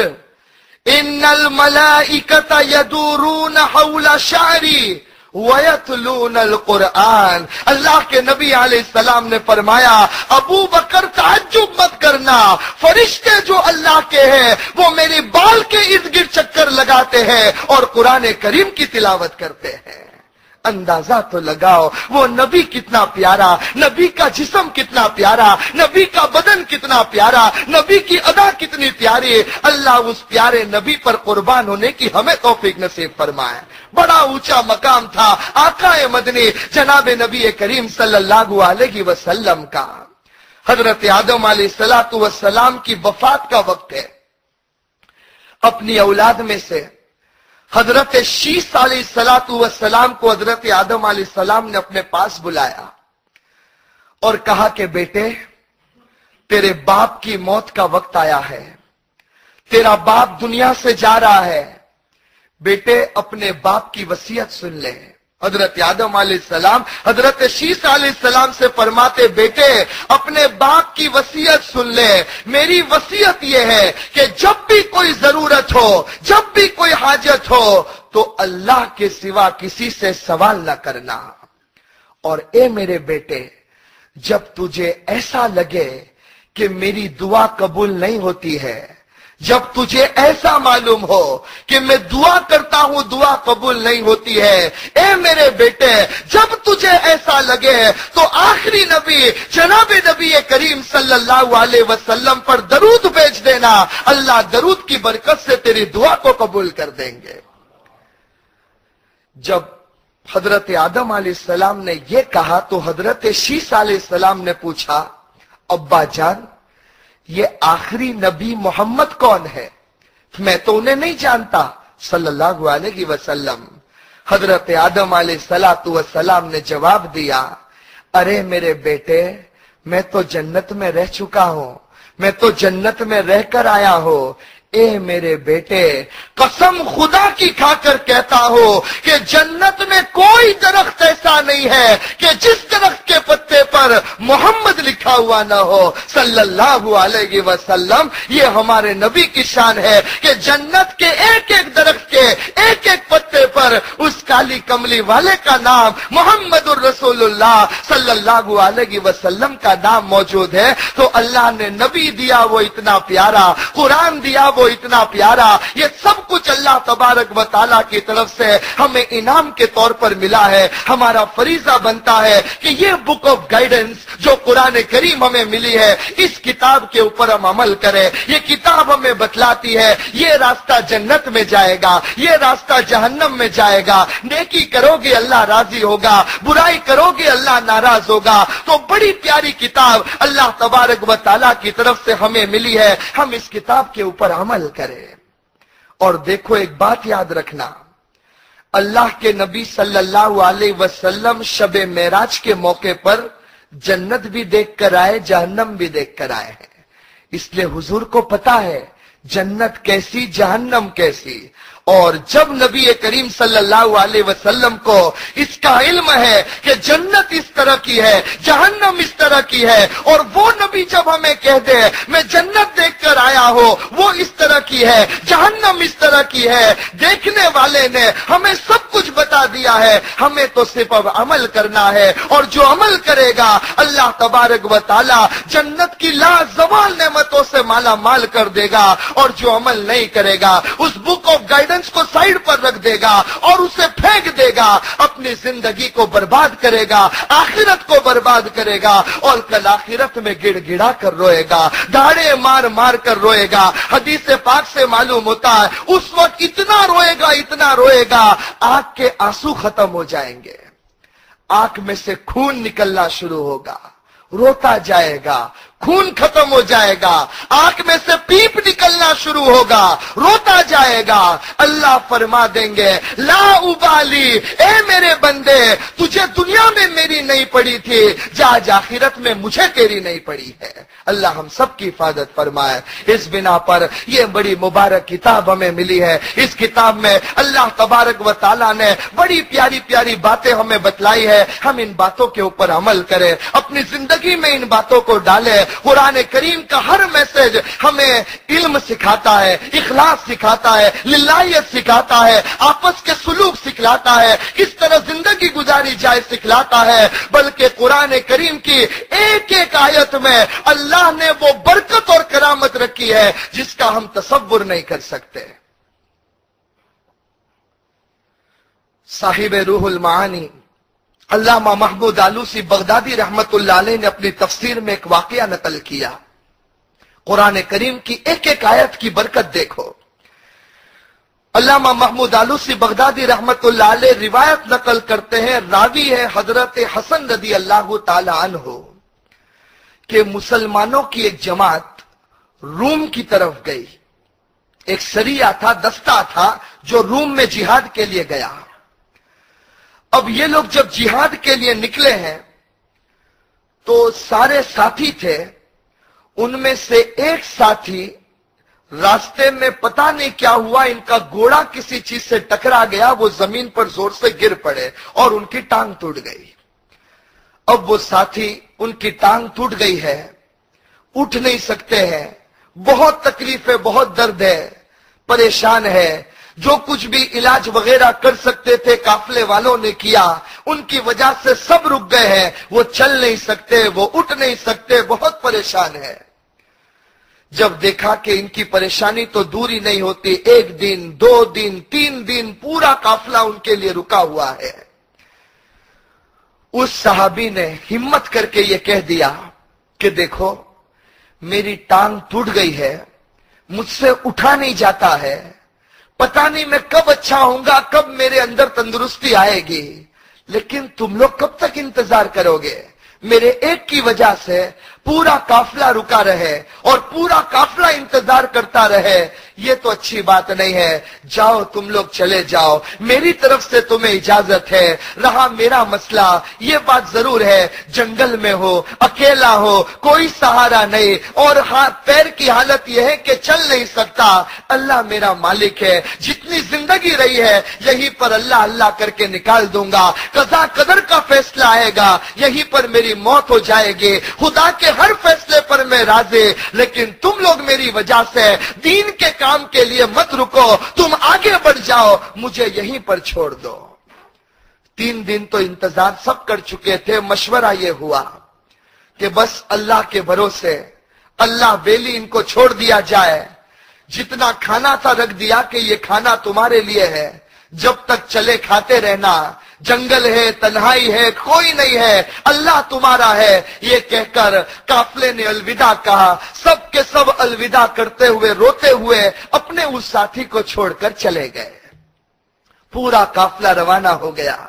इन्नल मलाइकत यदूरून हौला शारी वयतलून कुरान अल्लाह के नबी सलाम ने फरमाया, अबू बकर ताज्जुब मत करना, फरिश्ते जो अल्लाह के हैं, वो मेरे बाल के इर्द गिर्द चक्कर लगाते हैं और कुरान करीम की तिलावत करते हैं। अंदाज़ा तो लगाओ। वो नबी कितना प्यारा, नबी का जिसम कितना प्यारा, नबी का बदन कितना प्यारा, नबी की अदा कितनी प्यारी। अल्लाह उस प्यारे नबी पर कुर्बान होने की हमें तोफीक नसीब फरमाए। बड़ा ऊँचा मकाम था, आकाए मदनी, जनाब नबी करीम सल्लल्लाहु अलैहि वसल्लम का। हज़रत आदम सलातु वसलाम की वफात का वक्त है। अपनी औलाद में से हज़रत सलातू सलाम को हज़रत आदम सलाम ने अपने पास बुलाया और कहा कि बेटे, तेरे बाप की मौत का वक्त आया है। तेरा बाप दुनिया से जा रहा है। बेटे, अपने बाप की वसीयत सुन ले। हज़रत आदम सलाम, हज़रत शीश सलाम से फरमाते, बेटे, अपने बाप की वसीयत सुन ले। मेरी वसीयत यह है कि जब भी कोई ज़रूरत हो, जब भी कोई हाजत हो तो अल्लाह के सिवा किसी से सवाल न करना। और ए मेरे बेटे, जब तुझे ऐसा लगे कि मेरी दुआ कबूल नहीं होती है जब तुझे ऐसा मालूम हो कि मैं दुआ करता हूँ, दुआ कबूल नहीं होती है। ए मेरे बेटे, जब तुझे ऐसा लगे तो आखिरी नबी, जनाब नबी करीम सल्लल्लाहु अलैहि वसल्लम पर दरूद भेज देना। अल्लाह दरूद की बरकत से तेरी दुआ को कबूल कर देंगे। जब हज़रत आदम सलाम ने यह कहा तो हज़रत शीस सलाम ने पूछा, अब्बा जान ये आखिरी नबी मोहम्मद कौन है? मैं तो उन्हें नहीं जानता, सल्लल्लाहु अलैहि वसल्लम। हज़रत आदम सलाम ने जवाब दिया, अरे मेरे बेटे, मैं तो जन्नत में रह चुका हूँ, मैं तो जन्नत में रहकर आया हूँ। ए मेरे बेटे, कसम खुदा की खाकर कहता हो कि जन्नत में कोई दरख्त ऐसा नहीं है कि जिस दरख्त के पत्ते पर मोहम्मद लिखा हुआ ना हो। सल्लल्लाहु अलैहि वसल्लम, ये हमारे नबी की शान है कि जन्नत के एक एक दरख्त के एक एक पत्ते पर उस काली कमली वाले का नाम मोहम्मद रसूलुल्लाह सल्लल्लाहु अलैहि वसल्लम का नाम मौजूद है। तो अल्लाह ने नबी दिया वो इतना प्यारा, कुरान दिया वो इतना प्यारा ये सब कुछ अल्लाह तबारक व ताला की तरफ़ से हमें इनाम के तौर पर मिला है। हमारा फरीजा बनता है कि ये बुक ऑफ़ गाइडेंस जो कुरान करीम हमें मिली है, इस किताब के ऊपर हम अमल करें। ये किताब हमें बतलाती है, ये रास्ता जन्नत में जाएगा, ये रास्ता जहन्नम में जाएगा। नेकी करोगे अल्लाह राज़ी होगा, बुराई करोगे अल्लाह नाराज़ होगा। तो बड़ी प्यारी किताब अल्लाह तबारक व ताला की तरफ़ से हमें मिली है। हम इस किताब के ऊपर अमल करें। और देखो एक बात याद रखना। अल्लाह के नबी सल्लल्लाहु अलैहि वसल्लम शब मेराज के मौके पर जन्नत भी देख कर आए, जहन्नम भी देख कर आए हैं। इसलिए हुजूर को पता है, जन्नत कैसी, जहन्नम कैसी। और जब नबी करीम सल्लल्लाहु अलैहि वसल्लम को इसका इल्म है कि जन्नत इस तरह की है, जहन्नम इस तरह की है, और वो नबी जब हमें कह दे, मैं जन्नत देखकर आया हो, वो इस तरह की है, जहन्नम इस तरह की है, देखने वाले ने हमें सब कुछ बता दिया है। हमें तो सिर्फ़ अब अमल करना है, और जो अमल करेगा, अल्लाह तबारक व जन्नत की लाजवाल नेमतों से माला माल कर देगा, और जो अमल नहीं करेगा, उस बुक ऑफ़ गाइडेंस गाइडेंस को साइड पर रख देगा और उसे फेंक देगा, अपनी ज़िंदगी को बर्बाद करेगा, आखिरत को बर्बाद करेगा और कल आखिरत में गिड़गिड़ा कर रोएगा दाड़े मार मार कर रोएगा। हदीस पाक से मालूम होता है, उस वक्त इतना रोएगा इतना रोएगा आग के आँसू खत्म हो जाएँगे। आँख में से खून निकलना शुरू होगा, रोता जाएगा खून खत्म हो जाएगा। आँख में से पीप निकलना शुरू होगा। रोता जाएगा। अल्लाह फरमा देंगे, ला उबाली, ए मेरे बंदे, तुझे दुनिया में मेरी नहीं पड़ी थी जाज आखिरत में मुझे तेरी नहीं पड़ी है। अल्लाह हम सब की हिफाजत फरमाए। इस बिना पर यह बड़ी मुबारक किताब हमें मिली है। इस किताब में अल्लाह तबारक व ताला ने बड़ी प्यारी प्यारी बातें हमें बतलाई है। हम इन बातों के ऊपर अमल करें। अपनी ज़िंदगी में इन बातों को डालें। कुरान करीम का हर मैसेज हमें इल्म सिखाता है, इखलास सिखाता है, लिलायत सिखाता है, आपस के सुलूक सिखलाता है, किस तरह ज़िंदगी गुजारी जाए सिखलाता है, बल्कि कुरान करीम की एक एक आयत में अल्लाह ने वो बरकत और करामत रखी है, जिसका हम तस्वुर नहीं कर सकते। साहिब रूहुल मानी अल्लामा महमूद आलूसी बगदादी रहमत ने अपनी तफसीर में एक वाकया नकल किया। कुरान करीम की एक एक आयत की बरकत देखो। अल्लामा महमूद आलूसी बगदादी रहमत रिवायत नकल करते हैं, रावी है हज़रत हसन रदी अल्लाह तन हो कि मुसलमानों की एक जमात रूम की तरफ़ गई। एक सरिया था, दस्ता था, जो रूम में जिहाद के लिए गया। अब ये लोग जब जिहाद के लिए निकले हैं तो सारे साथी थे, उनमें से एक साथी रास्ते में पता नहीं क्या हुआ, इनका घोड़ा किसी चीज़ से टकरा गया, वो ज़मीन पर ज़ोर से गिर पड़े और उनकी टांग टूट गई। अब वो साथी, उनकी टांग टूट गई है, उठ नहीं सकते हैं। बहुत तकलीफ़ है बहुत दर्द है, परेशान है जो कुछ भी इलाज वगैरह कर सकते थे, काफले वालों ने किया, उनकी वजह से सब रुक गए हैं। वो चल नहीं सकते, वो उठ नहीं सकते, बहुत परेशान है। जब देखा कि इनकी परेशानी तो दूरी नहीं होती, एक दिन, दो दिन, तीन दिन पूरा काफला उनके लिए रुका हुआ है। उस साहबी ने हिम्मत करके ये कह दिया कि देखो, मेरी टांग टूट गई है, मुझसे उठा नहीं जाता है। पता नहीं मैं कब अच्छा होऊँगा, कब मेरे अंदर तंदुरुस्ती आएगी। लेकिन तुम लोग कब तक इंतज़ार करोगे? मेरे एक की वजह से पूरा काफिला रुका रहे और पूरा काफिला इंतज़ार करता रहे, ये तो अच्छी बात नहीं है। जाओ, तुम लोग चले जाओ। मेरी तरफ़ से तुम्हें इजाज़त है। रहा मेरा मसला। ये बात ज़रूर है। जंगल में हो, अकेला हो, कोई सहारा नहीं। और हाथ पैर की हालत यह है कि चल नहीं सकता। अल्लाह मेरा मालिक है। जितनी ज़िंदगी रही है, यहीं पर अल्लाह अल्लाह करके निकाल दूँगा। कजा कदर का फैसला आएगा। यहीं पर मेरी मौत हो जाएगी। खुदा के हर फैसले पर मैं राजे, लेकिन तुम लोग मेरी वजह से दीन के काम के लिए मत रुको, तुम आगे बढ़ जाओ, मुझे यहीं पर छोड़ दो। तीन दिन तो इंतज़ार सब कर चुके थे, मशवरा ये हुआ कि बस अल्लाह के भरोसे, अल्लाह बेली इनको छोड़ दिया जाए। जितना खाना था रख दिया कि ये खाना तुम्हारे लिए है, जब तक चले खाते रहना जंगल है, तन्हाई है, कोई नहीं है, अल्लाह तुम्हारा है। ये कहकर काफले ने अलविदा कहा। सब के सब अलविदा करते हुए, रोते हुए अपने उस साथी को छोड़कर चले गए। पूरा काफला रवाना हो गया।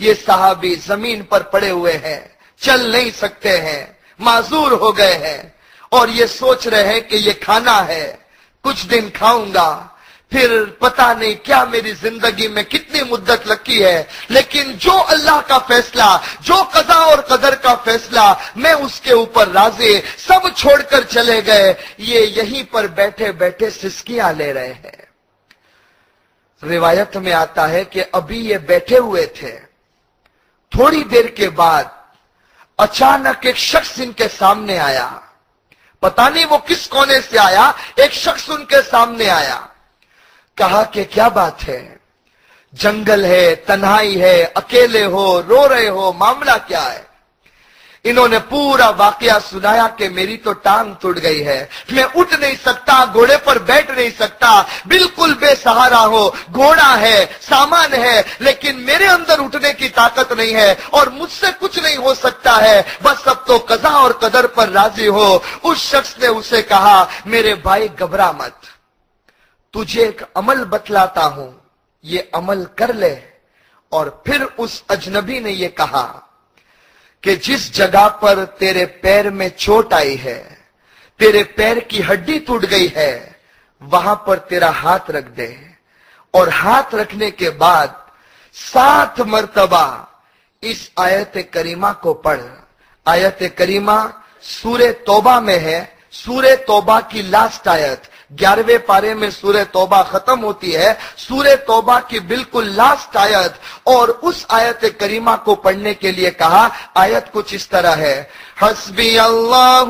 ये साहबी ज़मीन पर पड़े हुए हैं, चल नहीं सकते हैं, माजूर हो गए हैं। और ये सोच रहे हैं कि ये खाना है, कुछ दिन खाऊँगा। फिर पता नहीं क्या मेरी ज़िंदगी में कितनी मुद्दत लगी है। लेकिन जो अल्लाह का फैसला, जो कजा और कदर का फैसला, मैं उसके ऊपर राजे। सब छोड़कर चले गए। ये यहीं पर बैठे बैठे सिस्कियाँ ले रहे हैं। रिवायत में आता है कि अभी ये बैठे हुए थे। थोड़ी देर के बाद अचानक एक शख्स इनके सामने आया। पता नहीं वो किस कोने से आया। एक शख्स उनके सामने आया। कहा कि क्या बात है? जंगल है, तन्हाई है, अकेले हो, रो रहे हो, मामला क्या है? इन्होंने पूरा वाकया सुनाया कि मेरी तो टांग टूट गई है। मैं उठ नहीं सकता, घोड़े पर बैठ नहीं सकता। बिल्कुल बेसहारा हो, घोड़ा है, सामान है, लेकिन मेरे अंदर उठने की ताकत नहीं है और मुझसे कुछ नहीं हो सकता है। बस अब तो कजा और कदर पर राज़ी हो। उस शख्स ने उसे कहा, मेरे भाई घबरा मत। तुझे एक अमल बतलाता हूँ, ये अमल कर ले। और फिर उस अजनबी ने यह कहा कि जिस जगह पर तेरे पैर में चोट आई है, तेरे पैर की हड्डी टूट गई है, वहाँ पर तेरा हाथ रख दे। और हाथ रखने के बाद सात मर्तबा इस आयत करीमा को पढ़। आयत करीमा सूर्य तोबा में है सूर्य तोबा की लास्ट आयत। ग्यारहवें पारे में सूर्य तोबा खत्म होती है। सूर्य तोबा की बिल्कुल लास्ट आयत और उस आयत करीमा को पढ़ने के लिए कहा, आयत कुछ इस तरह है। हसबी अल्लाह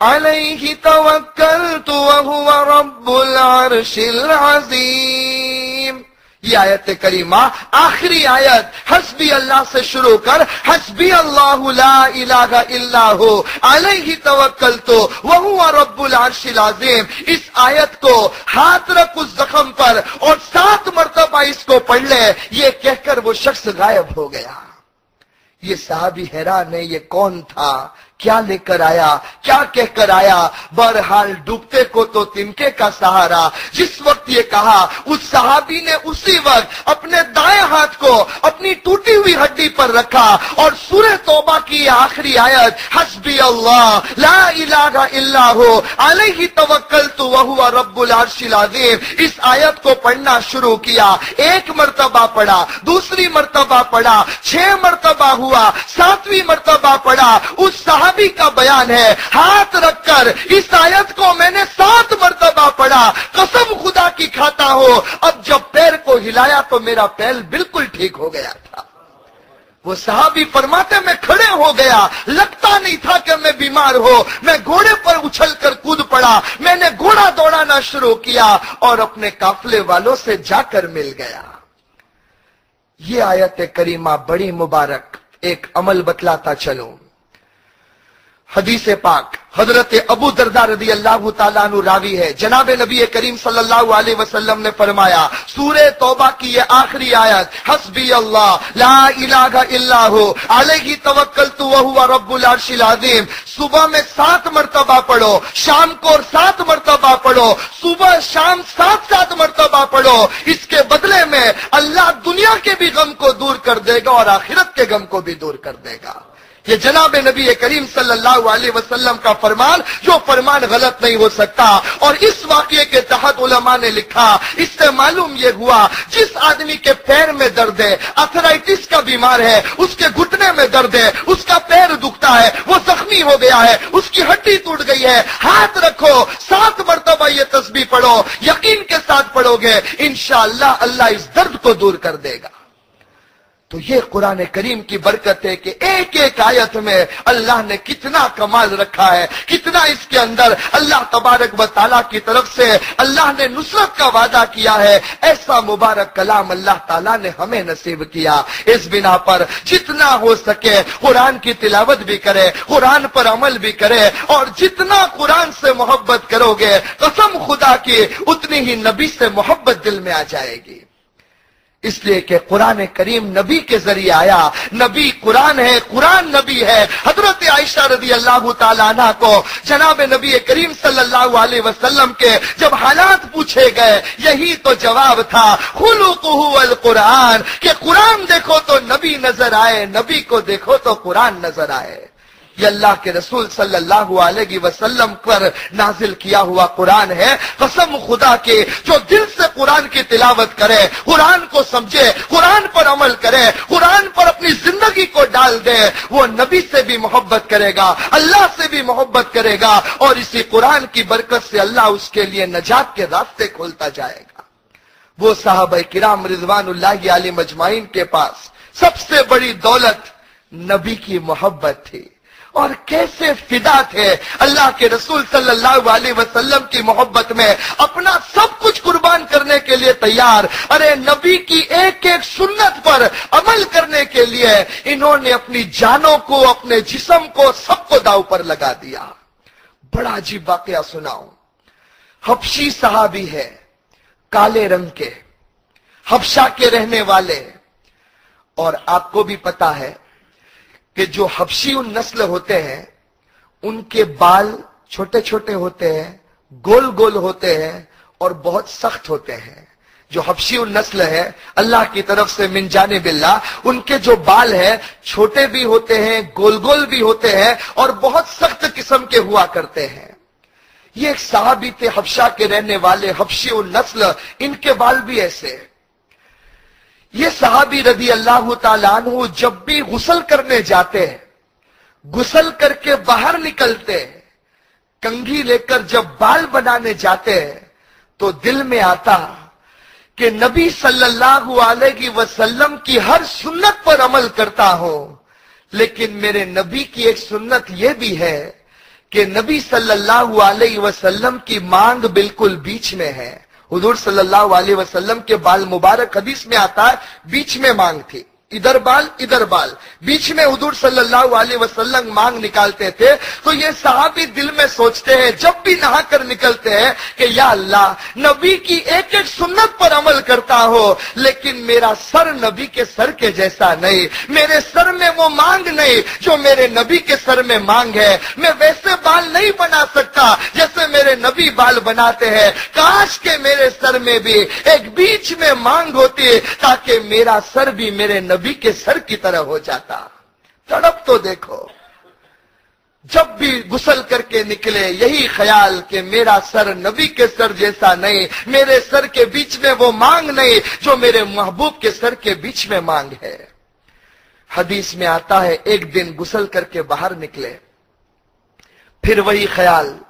अलैहि तवक्कलतु व हुवा रब्बुल अर्शिल अजीम। ये आयत करीमा आखिरी आयत हसबी अल्लाह से शुरू कर हसबी अल्लाह इलाहा अलैहि तवक्कल तो वहु रब्बुल अर्शिल अजीम इस आयत को हाथ रख उस जख्म पर और सात मरतबा इसको पढ़ ले ये कहकर वो शख्स गायब हो गया ये साहबी हैरान है ये कौन था क्या लेकर आया? क्या कहकर आया? बहरहाल डूबते को तो तिनके का सहारा। जिस वक्त ये कहा, उस सहाबी ने उसी वक्त अपने दाएँ हाथ को अपनी टूटी हुई हड्डी पर रखा और सूर्य तोबा की आखिरी आयत, हसबी अल्लाह, ला इलाहा इल्ला हो अलैहि तवक्कल तो वह रब्बुल अर्शिल अजीम। इस आयत को पढ़ना शुरू किया। एक मर्तबा पढ़ा, दूसरी मर्तबा पढ़ा, छह मर्तबा हुआ, सातवीं मर्तबा पढ़ा। उस साहब सहाबी का बयान है। हाथ रखकर इस आयत को मैंने सात मरतबा पढ़ा। कसम खुदा की खाता हो। अब जब पैर को हिलाया तो मेरा पैर बिल्कुल ठीक हो गया था। वो साहबी फरमाते, मैं खड़े हो गया। लगता नहीं था कि मैं बीमार हो। मैं घोड़े पर उछल कर कूद पड़ा। मैंने घोड़ा दौड़ाना शुरू किया और अपने काफले वालों से जाकर मिल गया। ये आयत करीमा बड़ी मुबारक, एक अमल बतलाता चलूँ। हदीस पाक, हज़रत अबू दरदा रदी अल्लाह तु रावी है। जनाब नबी करीम सल्लल्लाहु अलैहि वसल्लम ने फरमाया सूर्य तौबा की ये आखिरी आयत हसबी अल्लाह ला इलाहा इल्लाहु, अलैहि तवक्कलतु व हुवा रब्बुल अर्शिल अजीम। सुबह में सात मर्तबा पढ़ो, शाम को सात मर्तबा पढ़ो, सुबह शाम सात सात मर्तबा पढ़ो। इसके बदले में अल्लाह दुनिया के भी गम को दूर कर देगा और आखिरत के गम को भी दूर कर देगा। ये जनाब नबी करीम सल्लल्लाहु अलैहि वसल्लम का फरमान, जो फरमान गलत नहीं हो सकता। और इस वाक्य के तहत उलमा ने लिखा, इससे मालूम ये हुआ, जिस आदमी के पैर में दर्द है, अथराइटिस का बीमार है, उसके घुटने में दर्द है, उसका पैर दुखता है, वो जख्मी हो गया है, उसकी हड्डी टूट गई है, हाथ रखो, सात मरतबा ये तस्वीर पढ़ो, यकीन के साथ पढ़ोगे इंशाला अल्लाह इस दर्द को दूर कर देगा। तो ये कुरान करीम की बरकत है कि एक एक आयत में अल्लाह ने कितना कमाल रखा है, कितना इसके अंदर अल्लाह तबारक व की तरफ़ से अल्लाह ने नुसरत का वादा किया है। ऐसा मुबारक कलाम अल्लाह ताला ने हमें नसीब किया। इस बिना पर जितना हो सके कुरान की तिलावत भी करे, कुरान पर अमल भी करे और जितना कुरान से मोहब्बत करोगे, कसम खुदा की, उतनी ही नबी से मोहब्बत दिल में आ जाएगी। इसलिए कि कुरान करीम नबी के ज़रिए आया। नबी कुरान है, कुरान नबी है। हज़रत आयशा रदी अल्लाह तला को जनाब नबी करीम सल्लल्लाहु अलैहि वसल्लम के जब हालात पूछे गए, यही तो जवाब था खुलुकुल कुरान। के कुरान देखो तो नबी नज़र आए, नबी को देखो तो कुरान नज़र आए। ये अल्लाह के रसूल सल्लल्लाहु अलैहि वसल्लम पर नाजिल किया हुआ कुरान है। कसम खुदा के, जो दिल से कुरान की तिलावत करे, कुरान को समझे, कुरान पर अमल करे, कुरान पर अपनी ज़िंदगी को डाल दे, वो नबी से भी मोहब्बत करेगा, अल्लाह से भी मोहब्बत करेगा और इसी कुरान की बरकत से अल्लाह उसके लिए नजात के रास्ते खोलता जाएगा। वो साहब किराम रिजवान मजमाइन के पास सबसे बड़ी दौलत नबी की मोहब्बत थी। और कैसे फिदा थे? अल्लाह के रसूल सल्लल्लाहु अलैहि वसल्लम की मोहब्बत में अपना सब कुछ कुर्बान करने के लिए तैयार। अरे नबी की एक एक सुन्नत पर अमल करने के लिए इन्होंने अपनी जानों को, अपने जिसम को, सबको दाव पर लगा दिया। बड़ा अजीब वाकया सुनाऊं। हफ्शी साहबी है, काले रंग के हफ्शा के रहने वाले। और आपको भी पता है कि जो हफ्शी उन नस्ल होते हैं, उनके बाल छोटे छोटे होते हैं गोल गोल होते हैं और बहुत सख्त होते हैं। जो हफ्शी उन नस्ल है, अल्लाह की तरफ़ से मिन जाने बिल्ला उनके जो बाल है, छोटे भी होते हैं गोल गोल भी होते हैं और बहुत सख्त किस्म के हुआ करते हैं। ये एक साहबी थे हफ्शा के रहने वाले हफ्शी उन नस्ल, इनके बाल भी ऐसे हैं। ये सहाबी रदी अल्लाह तु जब भी गुसल करने जाते हैं, गुसल करके बाहर निकलते हैं, कंघी लेकर जब बाल बनाने जाते हैं तो दिल में आता कि नबी सल्लल्लाहु अलैहि वसल्लम की हर सुन्नत पर अमल करता हूँ। लेकिन मेरे नबी की एक सुन्नत यह भी है कि नबी सल्लल्लाहु अलैहि वसल्लम की मांग बिल्कुल बीच में है। हुजूर सल्लल्लाहु अलैहि वसल्लम के बाल मुबारक हदीस में आता है, बीच में मांग थी। इधर बाल इधर बाल। बीच में हुजूर सल्लल्लाहु अलैहि वसल्लम मांग निकालते थे तो ये साहबी दिल में सोचते हैं, जब भी नहा कर निकलते हैं, कि या अल्लाह, नबी की एक एक सुन्नत पर अमल करता हो, लेकिन मेरा सर नबी के सर के जैसा नहीं। मेरे सर में वो मांग नहीं, जो मेरे नबी के सर में मांग है। मैं वैसे बाल नहीं बना सकता, जैसे मेरे नबी बाल बनाते हैं। काश के मेरे सर में भी एक बीच में मांग होती, ताकि मेरा सर भी मेरे नबी नबी के सर की तरह हो जाता। तड़प तो देखो। जब भी गुसल करके निकले, यही ख्याल कि मेरा सर नबी के सर जैसा नहीं, मेरे सर के बीच में वो मांग नहीं, जो मेरे महबूब के सर के बीच में मांग है। हदीस में आता है, एक दिन गुसल करके बाहर निकले। फिर वही ख्याल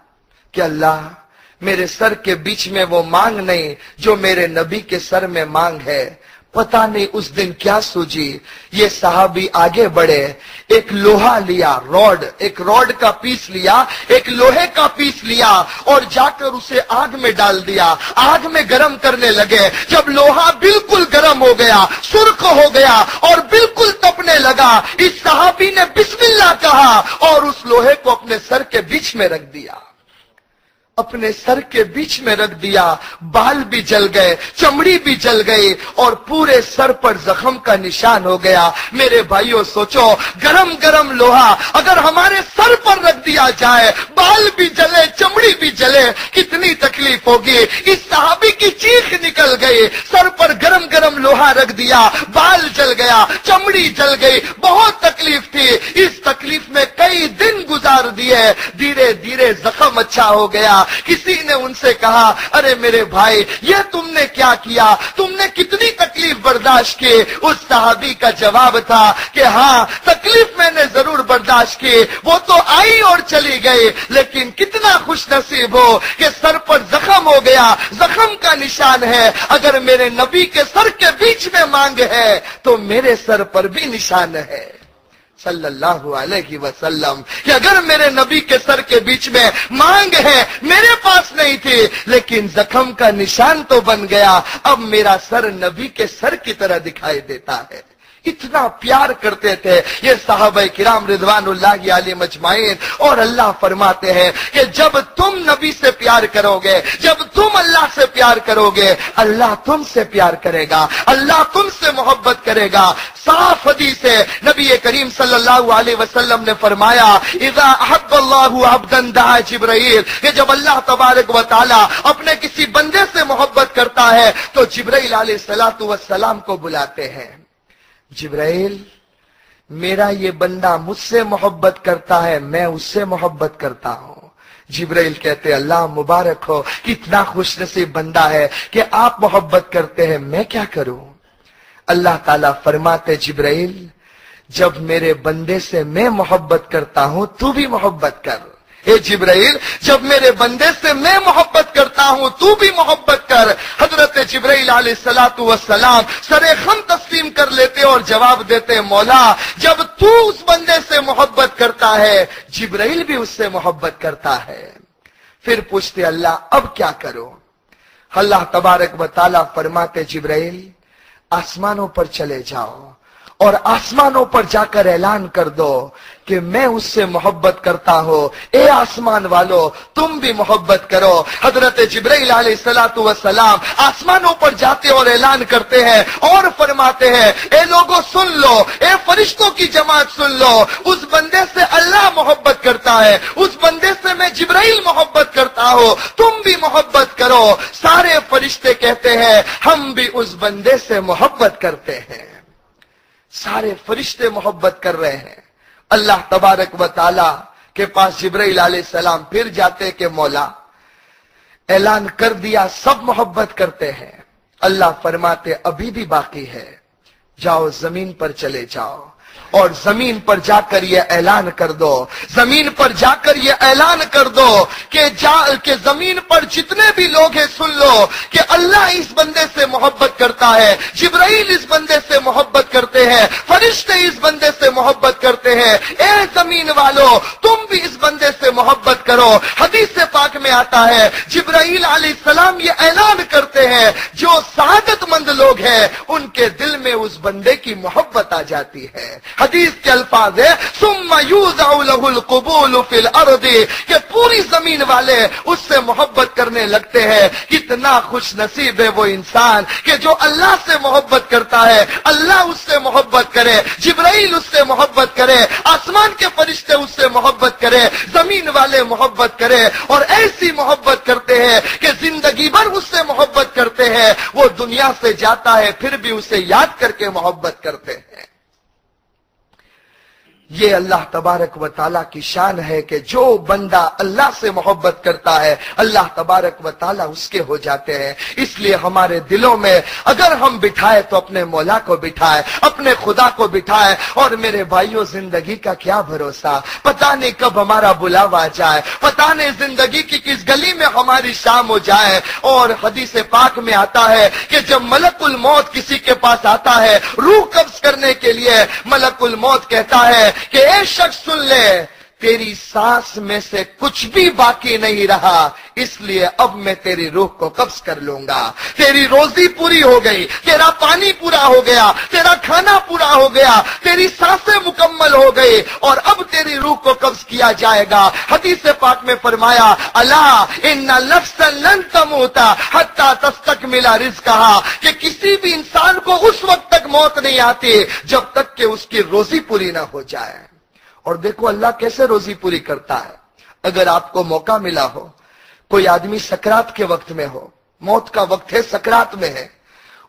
कि अल्लाह, मेरे सर के बीच में वो मांग नहीं, जो मेरे नबी के सर में मांग है। पता नहीं उस दिन क्या सूझी। ये साहबी आगे बढ़े, एक लोहा लिया, रॉड, एक रॉड का पीस लिया, एक लोहे का पीस लिया और जाकर उसे आग में डाल दिया। आग में गर्म करने लगे। जब लोहा बिल्कुल गर्म हो गया, सुर्ख हो गया और बिल्कुल तपने लगा, इस साहबी ने बिस्मिल्ला कहा और उस लोहे को अपने सर के बीच में रख दिया। अपने सर के बीच में रख दिया। बाल भी जल गए, चमड़ी भी जल गई और पूरे सर पर जख्म का निशान हो गया। मेरे भाइयों, सोचो गरम गरम लोहा अगर हमारे सर पर रख दिया जाए, बाल भी जले, चमड़ी भी जले, कितनी तकलीफ़ होगी। इस सहाबी की चीख निकल गई। सर पर गरम गरम लोहा रख दिया, बाल जल गया, चमड़ी जल गई। बहुत तकलीफ़ थी। इस तकलीफ़ में कई दिन गुजार दिए। धीरे धीरे जख्म अच्छा हो गया। किसी ने उनसे कहा, अरे मेरे भाई, ये तुमने क्या किया? तुमने कितनी तकलीफ़ बर्दाश्त की? उस साहबी का जवाब था कि हाँ तकलीफ़ मैंने ज़रूर बर्दाश्त की। वो तो आई और चली गई, लेकिन कितना खुश नसीब हो कि सर पर जख्म हो गया। जख्म का निशान है, अगर मेरे नबी के सर के बीच में मांग है तो मेरे सर पर भी निशान है। सल्लल्लाहु अलैहि वसल्लम, कि अगर मेरे नबी के सर के बीच में मांग है, मेरे पास नहीं थी, लेकिन जख्म का निशान तो बन गया, अब मेरा सर नबी के सर की तरह दिखाई देता है। इतना प्यार करते थे। ये साहब किराम रिजवान मजमाइन और अल्लाह फरमाते हैं कि जब तुम नबी से प्यार करोगे, जब तुम अल्लाह से प्यार करोगे, अल्लाह तुमसे प्यार करेगा, अल्लाह तुमसे मोहब्बत करेगा। साफ़ हदीस है, नबी करीम सल्लल्लाहु अलैहि वसल्लम ने फरमाया, इजा दा जिब्राइल कि जब अल्लाह तबारक व अपने किसी बंदे से मोहब्बत करता है तो जिब्राइल अलैहिस्सलातु वस्सलाम को बुलाते हैं। जिब्राइल, मेरा ये बंदा मुझसे मोहब्बत करता है, मैं उससे मोहब्बत करता हूँ। जिब्राइल कहते, अल्लाह मुबारक हो, कितना खुश नसीब बंदा है कि आप मोहब्बत करते हैं, मैं क्या करूँ? अल्लाह ताला फरमाते, जिब्राइल, जब मेरे बंदे से मैं मोहब्बत करता हूँ, तू भी मोहब्बत कर। हे जिब्राइल, जब मेरे बंदे से मैं मोहब्बत करता हूँ, तू भी मोहब्बत कर। हज़रत जिब्राइल सलाम सरे खम तस्लीम कर लेते और जवाब देते, मौला, जब तू उस बंदे से मोहब्बत करता है, जिब्राइल भी उससे मोहब्बत करता है। फिर पूछते, अल्लाह, अब क्या करो? अल्लाह तबारक बताला फरमाते, जिब्राइल, आसमानों पर चले जाओ। और आसमानों पर जाकर ऐलान कर दो कि मैं उससे मोहब्बत करता हूँ। ए आसमान वालो, तुम भी मोहब्बत करो। हज़रत जिब्रैल जिब्राइल सलाम आसमानों पर जाते और ऐलान करते हैं और फरमाते हैं, ए लोगों, सुन लो। ए फरिश्तों की जमात सुन लो। उस बंदे से अल्लाह मोहब्बत करता है। उस बंदे से मैं जिब्राइल मोहब्बत करता हूँ। तुम भी मोहब्बत करो। सारे फरिश्ते कहते हैं, हम भी उस बंदे से मोहब्बत करते हैं। सारे फरिश्ते मोहब्बत कर रहे हैं। अल्लाह तबारक व ताला के पास जिब्राइल सलाम फिर जाते के मौला, ऐलान कर दिया, सब मोहब्बत करते हैं। अल्लाह फरमाते, अभी भी बाकी है। जाओ, ज़मीन पर चले जाओ। और ज़मीन पर जाकर यह ऐलान कर दो। ज़मीन पर जाकर यह ऐलान कर दो कि जा, के ज़मीन पर जितने भी लोग हैं, सुन लो, कि अल्लाह इस बंदे से मोहब्बत करता है, जिब्राइल इस बंदे से मोहब्बत करते हैं, फरिश्ते इस बंदे से मोहब्बत करते हैं। ए ज़मीन वालों, तुम भी इस बंदे से मोहब्बत करो। हदीस पाक में आता है, जिब्राइल सलाम ये ऐलान करते हैं, जो सादतमंद लोग हैं, उनके दिल में उस बंदे की मोहब्बत आ जाती है। हदीस के अल्फाज है सुम्मयूजल फिल अर्दे कि पूरी ज़मीन वाले उससे मोहब्बत करने लगते हैं। कितना खुश नसीब है वो इंसान कि जो अल्लाह से मोहब्बत करता है, अल्लाह उससे मोहब्बत करे, जिब्राइल उससे मोहब्बत करे, आसमान के फरिश्ते उससे मोहब्बत करे, ज़मीन वाले मोहब्बत करे, और ऐसी मोहब्बत करते हैं कि ज़िंदगी भर उससे मोहब्बत करते हैं। वो दुनिया से जाता है, फिर भी उसे याद करके मोहब्बत करते हैं। ये अल्लाह तबारक व ताला की शान है कि जो बंदा अल्लाह से मोहब्बत करता है, अल्लाह तबारक व ताला उसके हो जाते हैं। इसलिए हमारे दिलों में अगर हम बिठाए तो अपने मौला को बिठाए, अपने खुदा को बिठाए, और मेरे भाइयों, ज़िंदगी का क्या भरोसा? पता नहीं कब हमारा बुलावा जाए, पता नहीं ज़िंदगी की किस गली में हमारी शाम हो जाए। और हदीस पाक में आता है कि जब मलकुल मौत किसी के पास आता है, रूह कब्ज करने के लिए मलकुल मौत कहता है कि एक शख्स सुन ले तेरी सांस में से कुछ भी बाकी नहीं रहा, इसलिए अब मैं तेरी रूह को कब्ज कर लूँगा। तेरी रोजी पूरी हो गई, तेरा पानी पूरा हो गया, तेरा खाना पूरा हो गया, तेरी साँसें मुकम्मल हो गई, और अब तेरी रूह को कब्ज किया जाएगा। हदीस पाक में फरमाया, अल्लाह इन लफ्सन तमोता, हत्ता तस्तक मिला रिज कहा, कि किसी भी इंसान को उस वक्त तक मौत नहीं आती, जब तक कि उसकी रोजी पूरी ना हो जाए। और देखो अल्लाह कैसे रोजी पूरी करता है। अगर आपको मौका मिला हो, कोई आदमी सकरात के वक्त में हो, मौत का वक्त है, सकरात में है,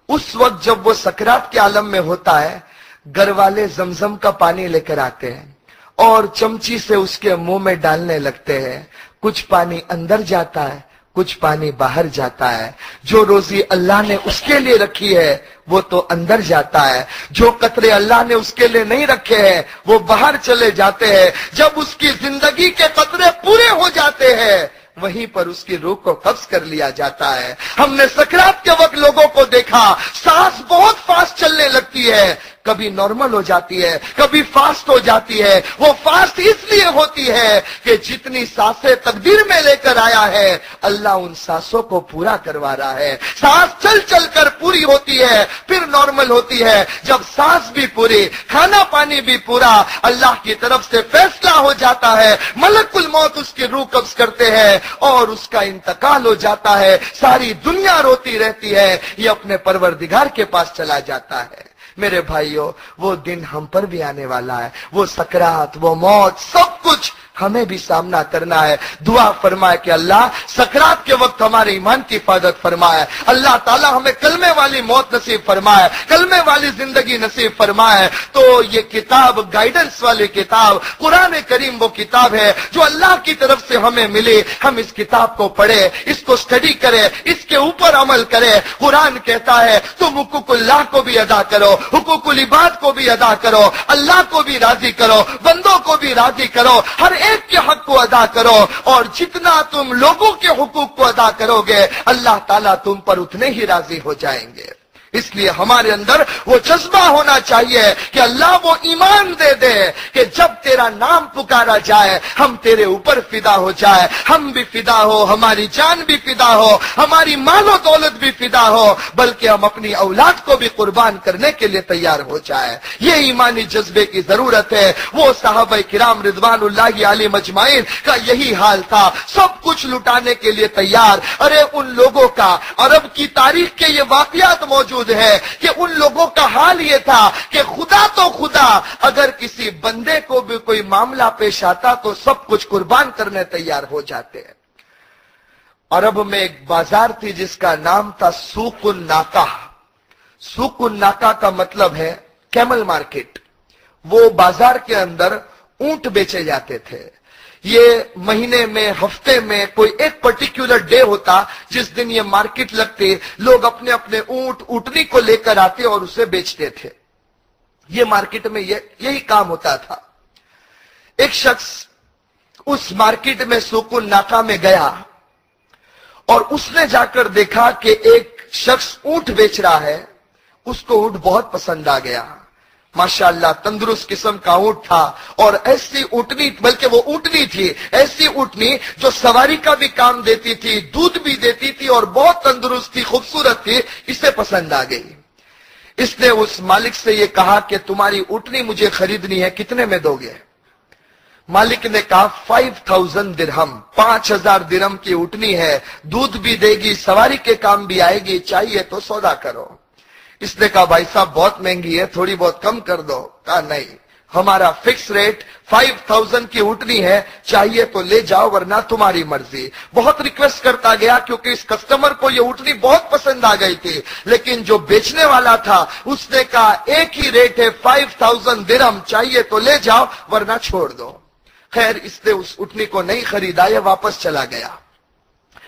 उस वक्त जब वो सकरात के आलम में होता है घर वाले जमजम का पानी लेकर आते हैं और चमची से उसके मुँह में डालने लगते हैं। कुछ पानी अंदर जाता है, कुछ पानी बाहर जाता है। जो रोजी अल्लाह ने उसके लिए रखी है वो तो अंदर जाता है। जो कतरे अल्लाह ने उसके लिए नहीं रखे हैं, वो बाहर चले जाते हैं। जब उसकी ज़िंदगी के कतरे पूरे हो जाते हैं, वहीं पर उसकी रूह को कब्ज कर लिया जाता है। हमने सकरात के वक्त लोगों को देखा, सांस बहुत फास्ट चलने लगती है। कभी नॉर्मल हो जाती है, कभी फास्ट हो जाती है। वो फास्ट इसलिए होती है कि जितनी साँसें तकदीर में लेकर आया है, अल्लाह उन सांसों को पूरा करवा रहा है। सांस चल चल कर पूरी होती है, फिर नॉर्मल होती है। जब सांस भी पूरी, खाना पानी भी पूरा, अल्लाह की तरफ़ से फैसला हो जाता है। मलकुल मौत उसकी रूह कब्ज करते हैं और उसका इंतकाल हो जाता है। सारी दुनिया रोती रहती है, ये अपने परवरदिगार के पास चला जाता है। मेरे भाइयों, वो दिन हम पर भी आने वाला है। वो सकरात, वो मौत, सब कुछ हमें भी सामना करना है। दुआ फरमाए कि अल्लाह, सकरात के वक्त हमारे ईमान की हिफाजत फरमाए। अल्लाह ताला हमें कलमे वाली मौत नसीब फरमाए, कलमे वाली ज़िंदगी नसीब फरमाए। तो ये किताब गाइडेंस वाली किताब, कुरान करीम वो किताब है जो अल्लाह की तरफ़ से हमें मिली। हम इस किताब को पढ़े, इसको स्टडी करें, इसके ऊपर अमल करें। कुरान कहता है, तुम हुकुकुल्लाह को भी अदा करो, हुकुकुल इबाद को भी अदा करो, अल्लाह को भी राज़ी करो, बंदों को भी राज़ी करो। हर एक के हक को अदा करो और जितना तुम लोगों के हुकूक को अदा करोगे, अल्लाह ताला तुम पर उतने ही राज़ी हो जाएँगे। इसलिए हमारे अंदर वो जज्बा होना चाहिए कि अल्लाह वो ईमान दे दे कि जब तेरा नाम पुकारा जाए, हम तेरे ऊपर फिदा हो जाए। हम भी फिदा हो, हमारी जान भी फिदा हो, हमारी मालो दौलत भी फिदा हो, बल्कि हम अपनी औलाद को भी कुर्बान करने के लिए तैयार हो जाए। ये ईमानी जज्बे की ज़रूरत है। वो साहब किराम रिजवान अली मजमाइन का यही हाल था। सब कुछ लुटाने के लिए तैयार। अरे उन लोगों का अरब की तारीख के ये वाकयात मौजूद मौजूद है कि उन लोगों का हाल यह था कि खुदा तो खुदा, अगर किसी बंदे को भी कोई मामला पेश आता तो सब कुछ कुर्बान करने तैयार हो जाते हैं। अरब में एक बाज़ार थी जिसका नाम था सुकुन नाका सुकुन नाका का मतलब है कैमल मार्केट वो बाज़ार के अंदर ऊँट बेचे जाते थे। ये महीने में, हफ़्ते में कोई एक पर्टिकुलर डे होता, जिस दिन ये मार्केट लगती, लोग अपने अपने ऊँट ऊटनी को लेकर आते और उसे बेचते थे। ये मार्केट में ये, यही काम होता था। एक शख्स उस मार्केट में सुकुन नाका में गया और उसने जाकर देखा कि एक शख्स ऊँट बेच रहा है, उसको ऊँट बहुत पसंद आ गया। माशाल्लाह, तंदुरुस्त किस्म का ऊँट था। और ऐसी ऊटनी, बल्कि वो ऊटनी थी, ऐसी ऊटनी जो सवारी का भी काम देती थी, दूध भी देती थी और बहुत तंदुरुस्त थी, खूबसूरत थी, इसे पसंद आ गई। इसने उस मालिक से ये कहा कि तुम्हारी ऊटनी मुझे खरीदनी है, कितने में दोगे? मालिक ने कहा, फाइव थाउज़ेंड दिरहम, पाँच हज़ार दिरहम की उठनी है, दूध भी देगी, सवारी के काम भी आएगी, चाहिए तो सौदा करो। इसने कहा, भाई साहब, बहुत महँगी है, थोड़ी बहुत कम कर दो। कहा, नहीं, हमारा फिक्स रेट फाइव थाउज़ेंड की उठनी है, चाहिए तो ले जाओ, वरना तुम्हारी मर्ज़ी। बहुत रिक्वेस्ट करता गया, क्योंकि इस कस्टमर को ये उठनी बहुत पसंद आ गई थी। लेकिन जो बेचने वाला था, उसने कहा, एक ही रेट है फाइव थाउज़ेंड दिरम चाहिए तो ले जाओ, वरना छोड़ दो। खैर, इसने उस उठनी को नहीं खरीदा, ये वापस चला गया।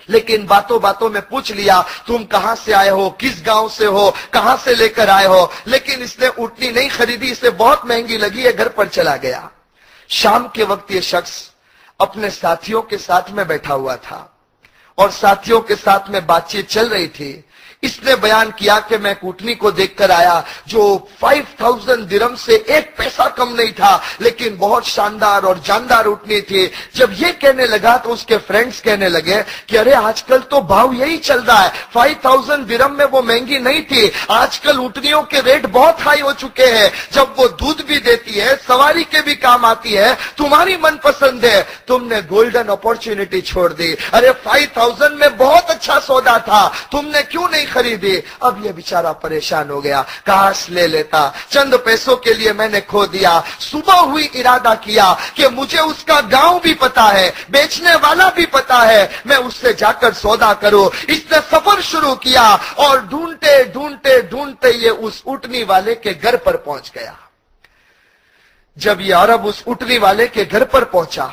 लेकिन बातों बातों में पूछ लिया, तुम कहाँ से आए हो? किस गाँव से हो? कहाँ से लेकर आए हो? लेकिन इसने उठनी नहीं खरीदी इसे बहुत महँगी लगी है घर पर चला गया। शाम के वक्त ये शख्स अपने साथियों के साथ में बैठा हुआ था और साथियों के साथ में बातचीत चल रही थी। इसने बयान किया कि मैं कूटनी को देखकर आया, जो 5000 दिरम से एक पैसा कम नहीं था, लेकिन बहुत शानदार और जानदार उठनी थी। जब ये कहने लगा तो उसके फ्रेंड्स कहने लगे कि अरे, आजकल तो भाव यही चल रहा है। 5000 दिरम में वो महँगी नहीं थी। आजकल उठनियों के रेट बहुत हाई हो चुके हैं। जब वो दूध भी देती है, सवारी के भी काम आती है, तुम्हारी मनपसंद है, तुमने गोल्डन अपॉर्चुनिटी छोड़ दी। अरे 5000 में बहुत अच्छा सौदा था। तुमने क्यों नहीं खरीदी। अब ये बेचारा परेशान हो गया। काश ले लेता। चंद पैसों के लिए मैंने खो दिया। सुबह हुई इरादा किया कि मुझे उसका गाँव भी पता है, बेचने वाला भी पता है। मैं उससे जाकर सौदा करूँ। इसने सफ़र शुरू किया और ढूंढते ढूंढते ढूंढते ये उस उठनी वाले के घर पर पहुँच गया। जब ये अरब उस उठनी वाले के घर पर पहुँचा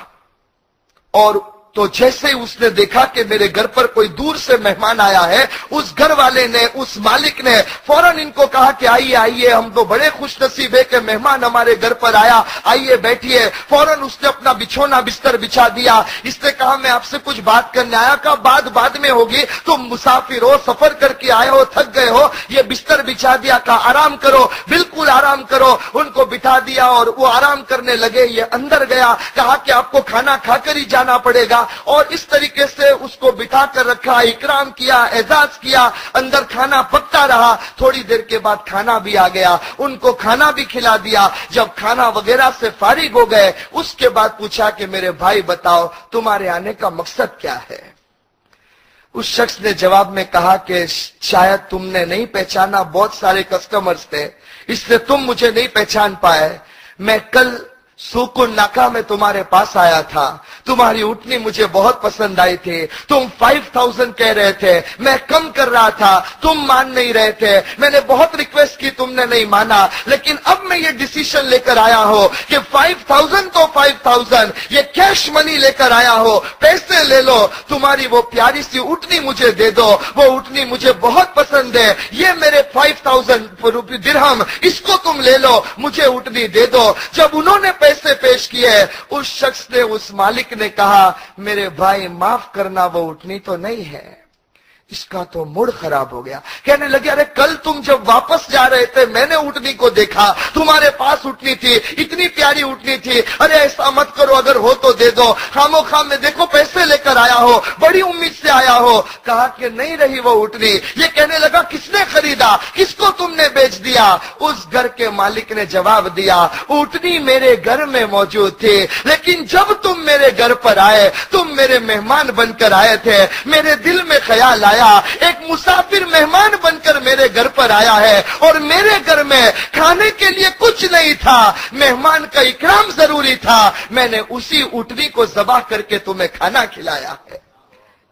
और तो जैसे उसने देखा कि मेरे घर पर कोई दूर से मेहमान आया है, उस घर वाले ने, उस मालिक ने फ़ौरन इनको कहा कि आइए आइए, हम तो बड़े खुश नसीब है कि मेहमान हमारे घर पर आया। आइए, बैठिए। फ़ौरन उसने अपना बिछोना बिस्तर बिछा दिया। इसने कहा, मैं आपसे कुछ बात करने आया। का बाद बाद में होगी? तुम मुसाफिर हो, सफ़र करके आए हो, थक गए हो। ये बिस्तर बिछा दिया, कहा, आराम करो, बिल्कुल आराम करो। उनको बिठा दिया और वो आराम करने लगे, ये अंदर गया। कहा कि आपको खाना खाकर ही जाना पड़ेगा। और इस तरीके से उसको बिठा कर रखा, इकराम किया, एजाज किया, अंदर खाना पकता रहा। थोड़ी देर के बाद खाना भी आ गया। उनको खाना भी खिला दिया। जब खाना वगैरह से फारिग हो गए, उसके बाद पूछा कि, मेरे भाई बताओ, तुम्हारे आने का मकसद क्या है? उस शख्स ने जवाब में कहा कि, शायद तुमने नहीं पहचाना, बहुत सारे कस्टमर्स थे। इसलिए तुम मुझे नहीं पहचान पाए। मैं कल सुकुन नाका में तुम्हारे पास आया था। तुम्हारी उठनी मुझे बहुत पसंद आई थी। तुम फाइव थाउज़ेंड कह रहे थे। मैं कम कर रहा था। तुम मान नहीं रहे थे। मैंने बहुत रिक्वेस्ट की, तुमने नहीं माना। लेकिन अब मैं ये डिसीज़न लेकर आया हो कि फाइव थाउज़ेंड तो फाइव थाउज़ेंड ये कैश मनी लेकर आया हो। पैसे ले लो। तुम्हारी वो प्यारी सी उठनी मुझे दे दो। वो उठनी मुझे बहुत पसंद है। ये मेरे फाइव थाउज़ेंड रुपये दिरहम इसको तुम ले लो। मुझे उठनी दे दो। जब उन्होंने पैसे पेश किए उस शख्स ने, उस मालिक ने कहा, मेरे भाई, माफ़ करना वो उठनी तो नहीं है। इसका तो मूड खराब हो गया। कहने लगे, अरे, कल तुम जब वापस जा रहे थे, मैंने उठनी को देखा। तुम्हारे पास उठनी थी, इतनी प्यारी उठनी थी। अरे, ऐसा मत करो, अगर हो तो दे दो। खामो खाम में देखो, पैसे लेकर आया हो, बड़ी उम्मीद से आया हो। कहा कि नहीं रही वो उठनी। ये कहने लगा, किसने खरीदा? किसको तुमने बेच दिया? उस घर के मालिक ने जवाब दिया, उठनी मेरे घर में मौजूद थी। लेकिन जब तुम मेरे घर पर आए, तुम मेरे मेहमान बनकर आए थे। मेरे दिल में ख्याल आया एक मुसाफिर मेहमान बनकर मेरे घर पर आया है और मेरे घर में खाने के लिए कुछ नहीं था। मेहमान का इकराम ज़रूरी था। मैंने उसी उठनी को जबा करके तुम्हें खाना खिलाया है।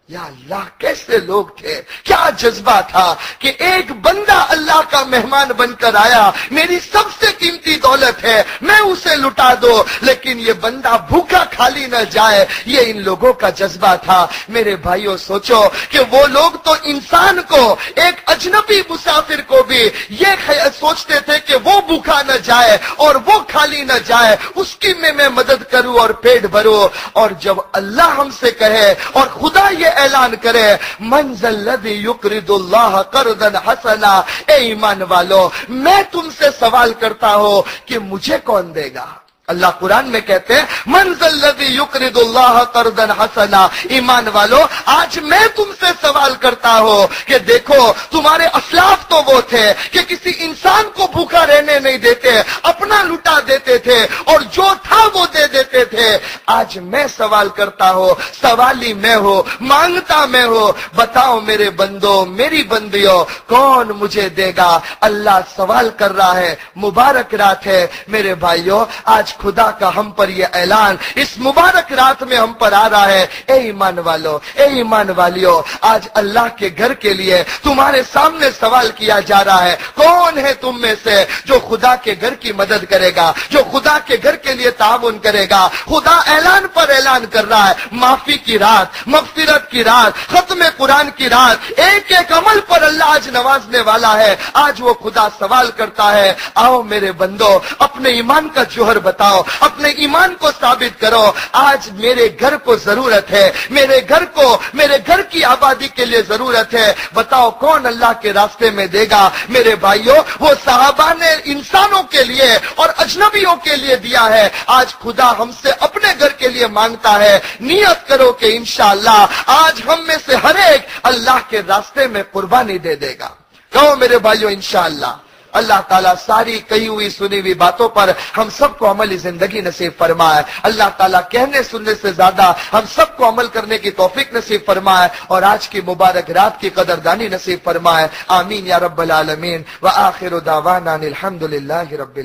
या अल्लाह, कैसे लोग थे? क्या जज्बा था कि एक बंदा अल्लाह का मेहमान बनकर आया? मेरी सबसे कीमती दौलत है, मैं उसे लुटा दो। लेकिन ये बंदा भूखा खाली न जाए, ये इन लोगों का जज्बा था। मेरे भाइयों, सोचो कि वो लोग तो इंसान को, एक अजनबी मुसाफिर को भी ये सोचते थे कि वो भूखा न जाए और वो खाली न जाए, उसकी में मैं मदद करूँ और पेट भरू। और जब अल्लाह हमसे कहे, और खुदा ये ऐलान करे, मंजल युक्रिदुल्लाह करदन हसना। ए ईमान वालो, मैं तुमसे सवाल करता हूँ कि मुझे कौन देगा? अल्लाह कुरान में कहते हैं, मंजल लदी युक्रिदुल्लाह करदन हसना। ईमान वालो, आज मैं तुमसे सवाल करता हूँ कि देखो, तुम्हारे असलाफ तो वो थे कि किसी इंसान को भूखा रहने नहीं देते, अपना लुटा देते थे, और जो था वो दे देते थे। आज मैं सवाल करता हूँ, सवाली मैं हो, माँगता मैं हो। बताओ मेरे बंदो, मेरी बंदियों, कौन मुझे देगा? अल्लाह सवाल कर रहा है, मुबारक रात है। मेरे भाइयों, आज खुदा का हम पर यह ऐलान, इस मुबारक रात में हम पर आ रहा है। ए ईमान वालों, ए ईमान वालियों, आज अल्लाह के घर के लिए तुम्हारे सामने सवाल किया जा रहा है। कौन है तुम में से जो खुदा के घर की मदद करेगा, जो खुदा के घर के लिए ताउन करेगा? खुदा ऐलान पर ऐलान कर रहा है। माफ़ी की रात, मगफिरत की रात, खत्म कुरान की रात एक एक अमल पर अल्लाह आज नवाजने वाला है। आज वो खुदा सवाल करता है, आओ मेरे बंदो, अपने ईमान का जोहर बताओ, अपने ईमान को साबित करो। आज मेरे घर को ज़रूरत है, मेरे घर को, मेरे घर की आबादी के लिए ज़रूरत है। बताओ कौन अल्लाह के रास्ते में देगा? मेरे भाइयों, वो साहबा ने इंसानों के लिए और अजनबियों के लिए दिया है। आज खुदा हमसे अपने घर के लिए माँगता है। नियत करो कि इंशाअल्लाह आज हम में से हर एक अल्लाह के रास्ते में कुर्बानी दे देगा। कहो मेरे भाइयों इंशाअल्लाह अल्लाह ताला सारी कही हुई, सुनी हुई बातों पर हम सबको अमली ज़िंदगी नसीब फरमाए। अल्लाह ताला कहने, सुनने से ज़्यादा हम सबको अमल करने की तौफीक नसीब फरमाए और आज की मुबारक रात की कदरदानी नसीब फरमाए। आमीन या रब्बल आलमीन। व आखिर दावाना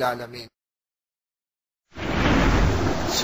आलमीन।